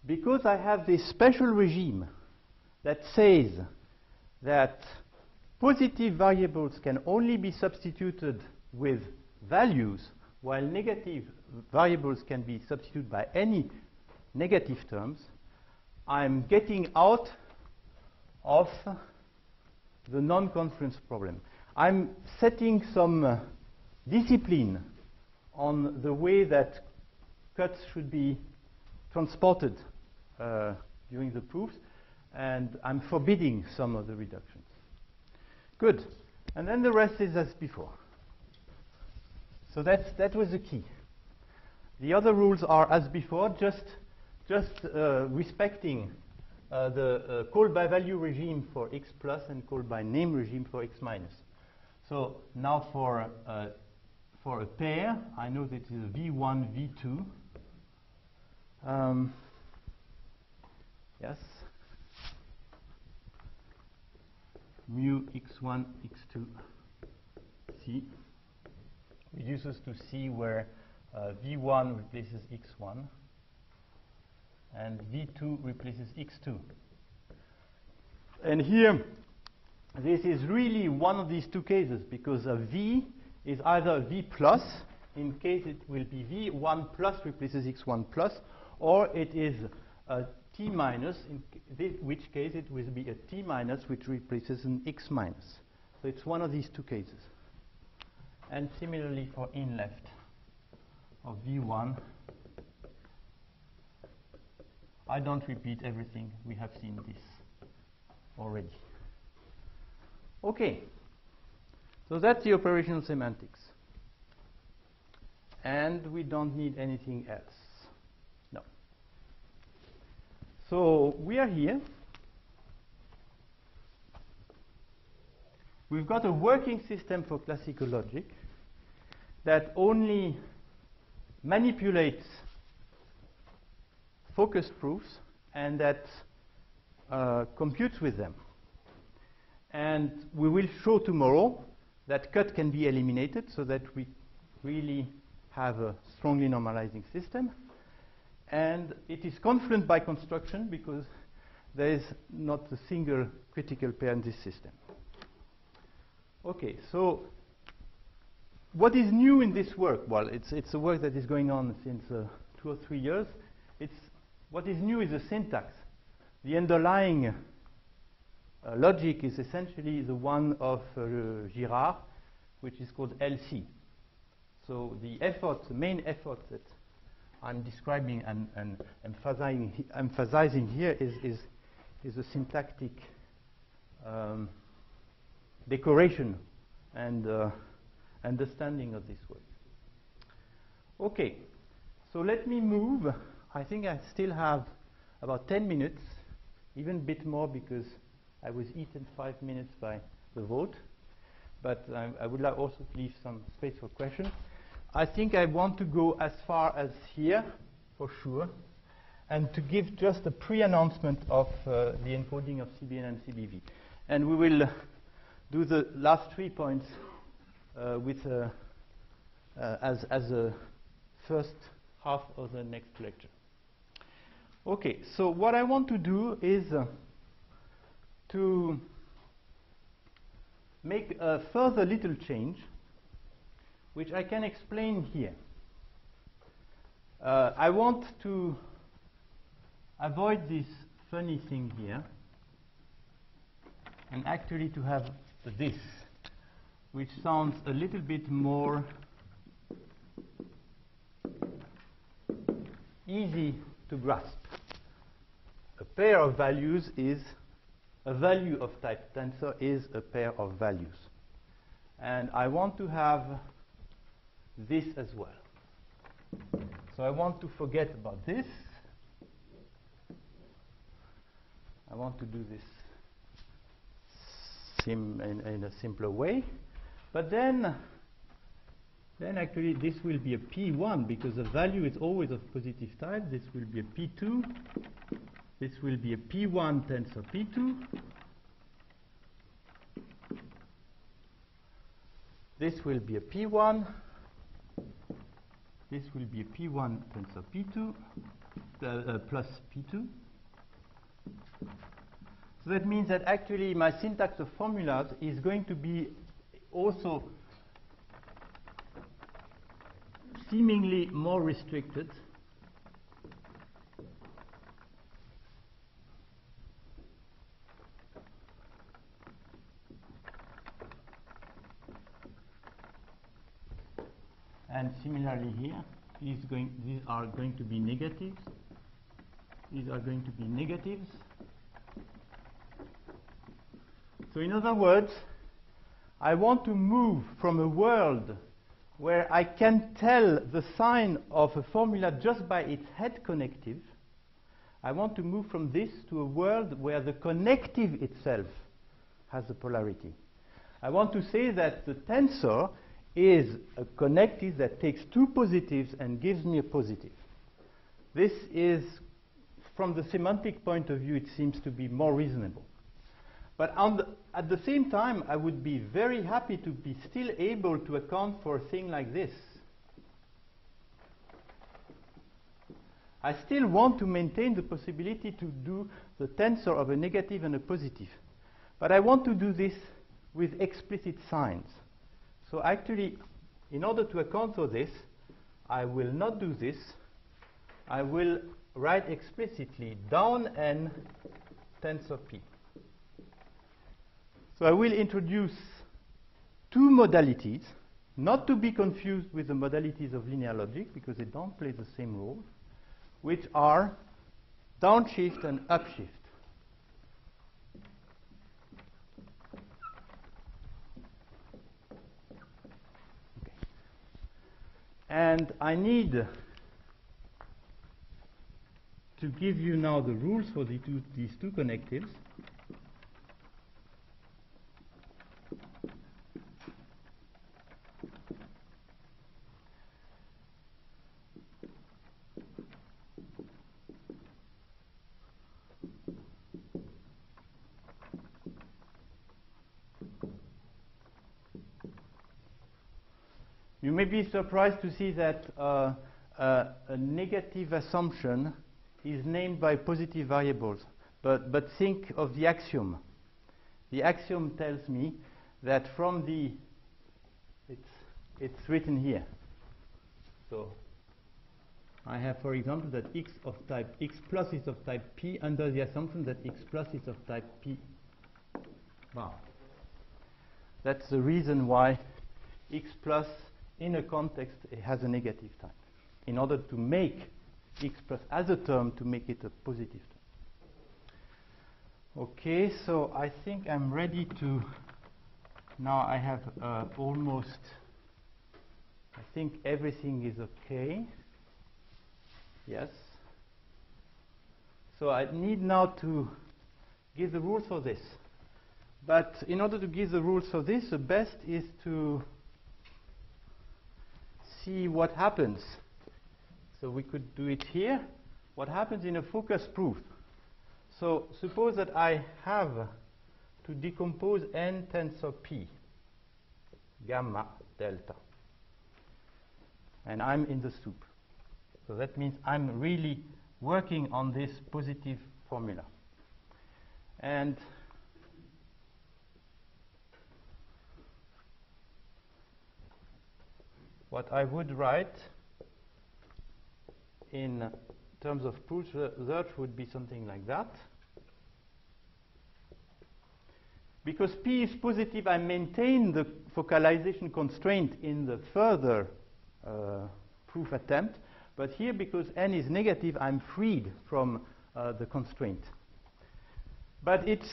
because I have this special regime that says that positive variables can only be substituted with values, while negative variables can be substituted by any negative terms, I'm getting out of the non-confluence problem. I'm setting some uh, discipline on the way that cuts should be transported uh, during the proofs, and I'm forbidding some of the reductions. Good. And then the rest is as before. So that's, that was the key. The other rules are as before, just, just uh, respecting uh, the uh, call by value regime for x plus and call by name regime for x minus. So now for, uh, for a pair, I know that it is v1, v2. Um, yes? Mu x1, x2, c reduces to c where uh, v1 replaces x1 and V2 replaces X2. And here, this is really one of these two cases because a V is either V plus, in case it will be V1 plus replaces X1 plus, or it is a T minus, in which case it will be a T minus which replaces an X minus. So it's one of these two cases. And similarly for in left of V1 I don't repeat everything. We have seen this already. Okay. So that's the operational semantics. And we don't need anything else. No. So we are here. We've got a working system for classical logic that only manipulates focus proofs and that uh, computes with them. And we will show tomorrow that cut can be eliminated so that we really have a strongly normalizing system. And it is confluent by construction because there is not a single critical pair in this system. Okay, so what is new in this work? Well, it's, it's a work that is going on since uh, two or three years. It's what is new is the syntax. The underlying uh, logic is essentially the one of uh, Girard, which is called LC. So the effort, the main effort that I'm describing and, and emphasizing, emphasizing, here is, is, is a syntactic um, decoration and uh, understanding of this work. Okay, so let me move I think I still have about 10 minutes, even a bit more because I was eaten five minutes by the vote. But I, I would like also to leave some space for questions. I think I want to go as far as here, for sure, and to give just a pre-announcement of uh, the encoding of CBN and CBV. And we will do the last three points uh, with uh, uh, as, as a first half of the next lecture. Okay, so what I want to do is uh, to make a further little change, which I can explain here. Uh, I want to avoid this funny thing here and actually to have this, which sounds a little bit more easy to grasp. A pair of values is a value of type tensor is a pair of values. And I want to have this as well. So I want to forget about this. I want to do this sim in, in a simpler way. But then, then actually this will be a P1 because the value is always of positive type. This will be a P2. This will be a P1 tensor P2. This will be a P1. This will be a P1 tensor P2 uh, uh, plus P2. So that means that actually my syntax of formulas is going to be also seemingly more restricted and similarly here these, going, these are going to be negatives. These are going to be negatives. So in other words I want to move from a world where I can tell the sign of a formula just by its head connective. I want to move from this to a world where the connective itself has a polarity. I want to say that the tensor is a connective that takes two positives and gives me a positive. This is, from the semantic point of view, it seems to be more reasonable. But the, at the same time, I would be very happy to be still able to account for a thing like this. I still want to maintain the possibility to do the tensor of a negative and a positive. But I want to do this with explicit signs. So actually, in order to account for this, I will not do this. I will write explicitly down n tensor p. So I will introduce two modalities, not to be confused with the modalities of linear logic, because they don't play the same role, which are downshift and upshift. And I need to give you now the rules for the two, these two connectives. You may be surprised to see that uh, uh, a negative assumption is named by positive variables. But, but think of the axiom. The axiom tells me that from the, it's, it's written here. So I have, for example, that x of type x plus is of type p under the assumption that x plus is of type p bar. That's the reason why x plus in a context it has a negative type in order to make x plus as a term to make it a positive term. Okay, so I think I'm ready to now I have uh, almost I think everything is okay. Yes. So I need now to give the rules for this. But in order to give the rules for this, the best is to see what happens. So we could do it here. What happens in a focus proof? So suppose that I have to decompose n tensor p, gamma delta. And I'm in the stoup. So that means I'm really working on this positive formula. And what I would write in terms of proof search would be something like that. Because P is positive, I maintain the focalization constraint in the further uh, proof attempt. But here, because n is negative, I'm freed from uh, the constraint. But it's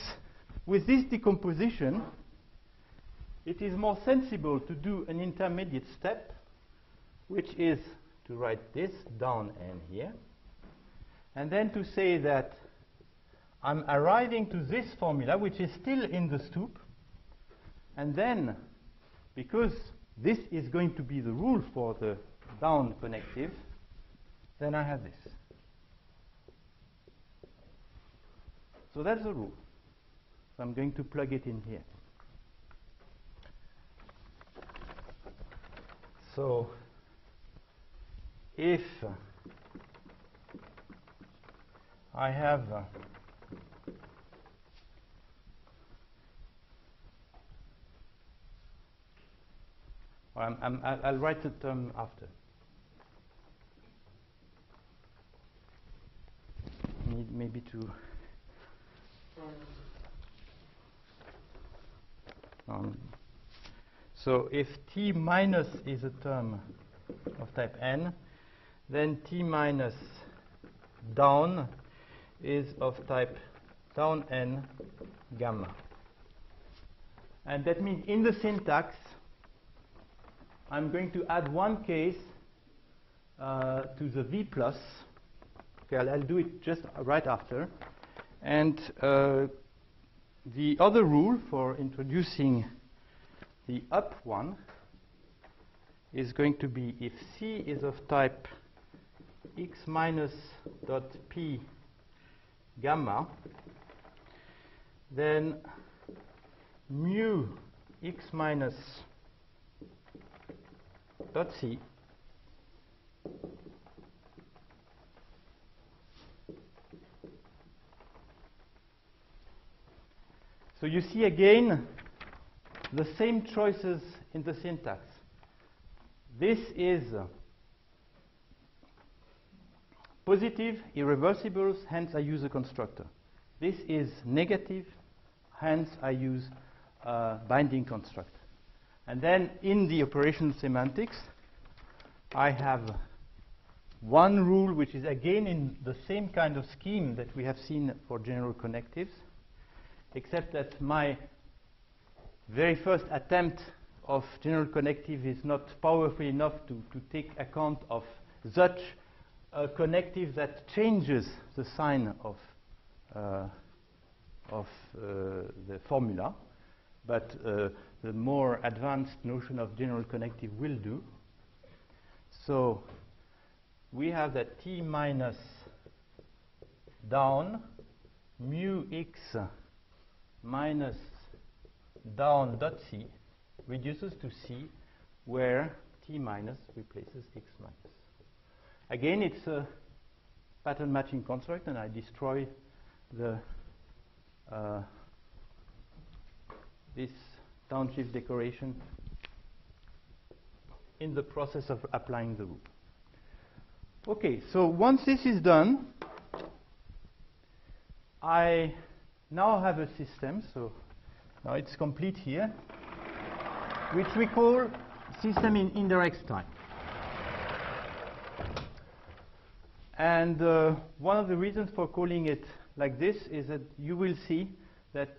with this decomposition, it is more sensible to do an intermediate step, which is to write this down n here, and then to say that I'm arriving to this formula, which is still in the stoup, and then, because this is going to be the rule for the down connective, then I have this. So that's the rule. So I'm going to plug it in here. So if I have uh, I'm, I'm, I'll write the term after. Need maybe to. Um, so if t minus is a term of type n, then t minus down is of type down n gamma. And that means in the syntax, I'm going to add one case uh, to the V plus. Okay, I'll, I'll, do it just right after. And uh, the other rule for introducing the up one is going to be if C is of type x minus dot p gamma, then mu x minus dot c So you see again the same choices in the syntax. This is positive, irreversibles, hence I use a constructor. This is negative, hence I use a binding construct. And then in the operational semantics, I have one rule which is again in the same kind of scheme that we have seen for general connectives, except that my very first attempt of general connective is not powerful enough to, to take account of such a connective that changes the sign of, uh, of uh, the formula, but uh, the more advanced notion of general connective will do. So we have that t minus down mu x minus down dot c reduces to c where t minus replaces x minus. Again, it's a pattern matching construct, and I destroy the uh, this downshift decoration in the process of applying the rule. Okay, so once this is done, I now have a system, so now it's complete here, which we call system in indirect style. And uh, one of the reasons for calling it like this is that you will see that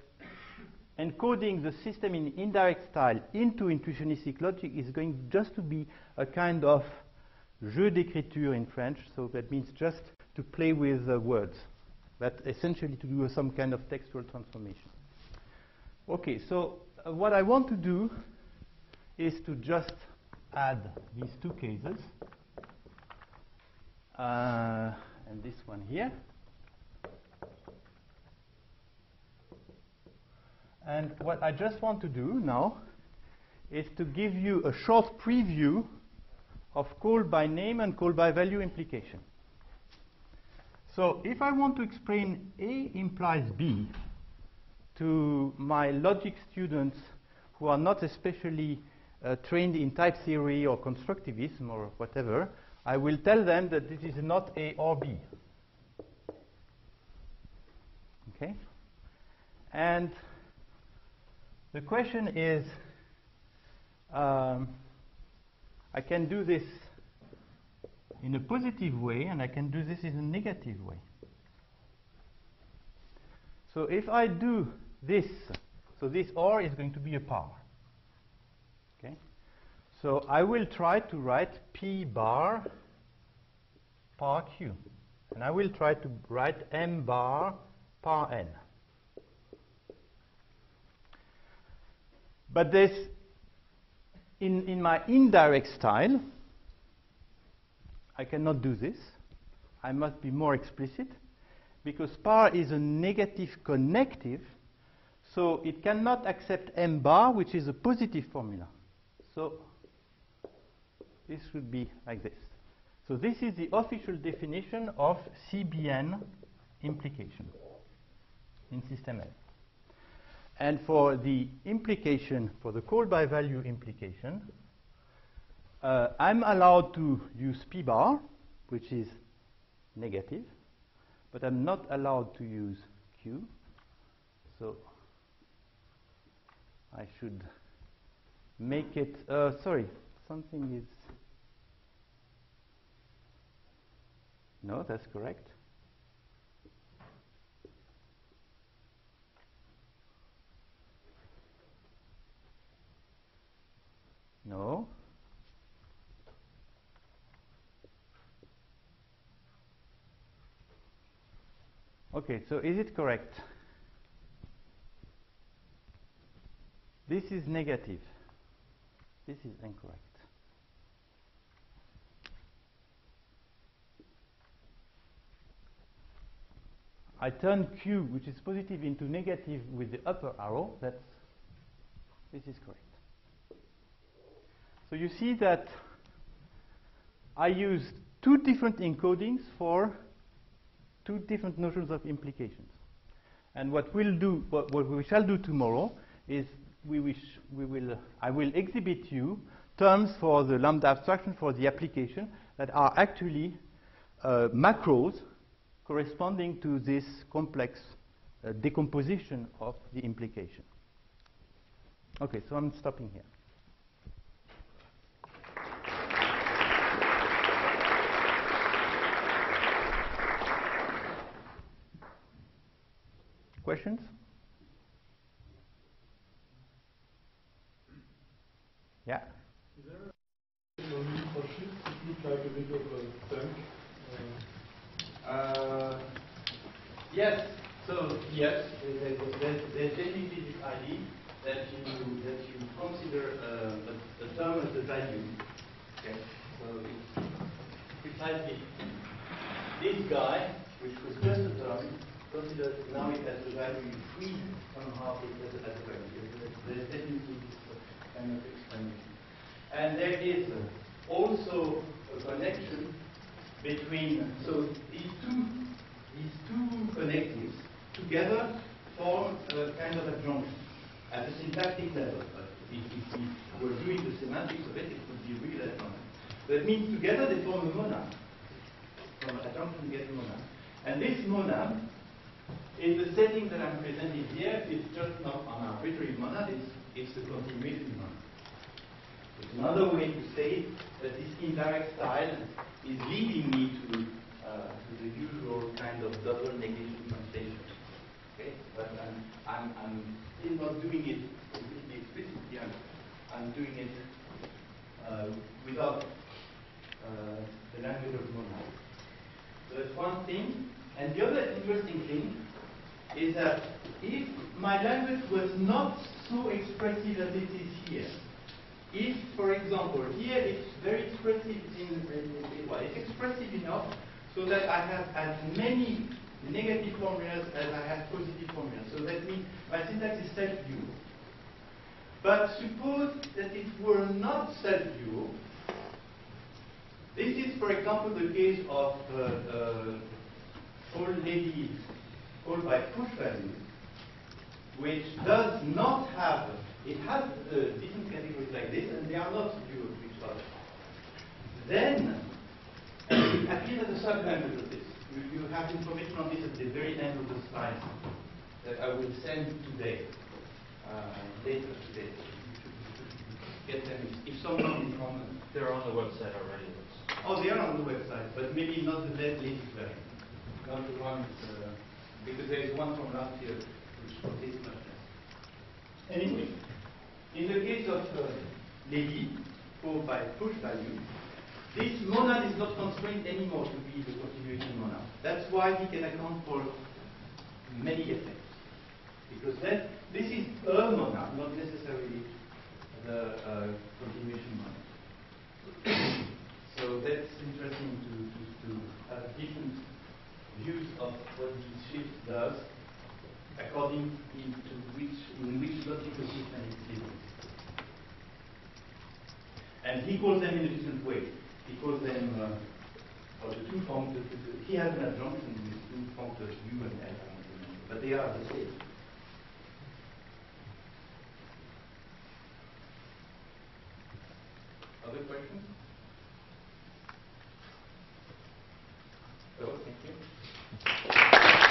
encoding the system in indirect style into intuitionistic logic is going just to be a kind of jeu d'écriture in French, so that means just to play with uh, words, but essentially to do some kind of textual transformation. Okay, so uh, what I want to do is to just add these two cases, uh, and this one here. And what I just want to do now is to give you a short preview of call by name and call by value implication. So if I want to explain A implies B to my logic students who are not especially uh, trained in type theory or constructivism or whatever, I will tell them that this is not A or B. Okay? And the question is um, I can do this in a positive way and I can do this in a negative way. So if I do this, so this OR is going to be a par. Okay? So I will try to write P bar par Q. And I will try to write M bar par N. But this, in, in my indirect style, I cannot do this. I must be more explicit because par is a negative connective, so it cannot accept m bar, which is a positive formula. So this would be like this. So this is the official definition of CBN implication in system L. And for the implication, for the call by value implication, uh, I'm allowed to use P bar, which is negative, but I'm not allowed to use Q. So I should make it, uh, sorry, something is, no, that's correct. No. Okay, so is it correct? This is negative. This is incorrect. I turn Q, which is positive, into negative with the upper arrow. That's this is correct. So you see that I used two different encodings for two different notions of implications. And what we'll do, what, what we shall do tomorrow is we, wish, we will, I will exhibit you terms for the lambda abstraction for the application that are actually uh, macros corresponding to this complex uh, decomposition of the implication. Okay, so I'm stopping here. Questions? Yeah. Is there a like a bit of a thunk. Uh, yes. So yes, there's, definitely this idea that you that you consider uh, a, a term as a value. Okay. So it's precisely this guy, which was just a term, considered now it has a value. You freeze somehow it as a, as a value. There's definitely this kind of explanation. And there is also a connection between so these two these two connectives together form a kind of a adjunction at the syntactic level. But if, if we were doing the semantics of it, it would be real adjunction. That means together they form a monad. From adjunction you get a monad. And this monad, in the setting that I'm presenting here, is just not an arbitrary monad, it's, it's a continuation monad. Another way to say that this indirect style is leading me to, uh, to the usual kind of double negation translation. Okay? But I'm, I'm, I'm still not doing it completely explicitly. I'm, I'm doing it uh, without uh, the language of monad. So that's one thing. And the other interesting thing is that if my language was not so expressive as it is here, if, for example, here it's very expressive in, well, it's expressive enough so that I have as many negative formulas as I have positive formulas. So that means my syntax is self-dual. But suppose that it were not self-dual. This is, for example, the case of uh, uh, old lady called by push value, which does not have it has uh, different categories like this, and they are not due to each other. Then, at least at the sub-language of this, you, you have information on this at the very end of the slide that I will send today, uh, later today. Get them if someone on. They're on the website already. Oh, they are on the website, but maybe not the latest version. Not the one, uh, because there is one from last year which contains much less. Anyway, in the case of uh, Levy, or by push value, this monad is not constrained anymore to be the continuation monad. That's why he can account for many effects. Because then, this is a monad, not necessarily the uh, continuation monad. so that's interesting to, to, to have different views of what this shift does according to which, in which logical system it's lives. And he calls them in a different way. He calls them, uh, or the two functors, he has an adjunction with two functors u and l, but they are the same. Other questions? Oh, thank you.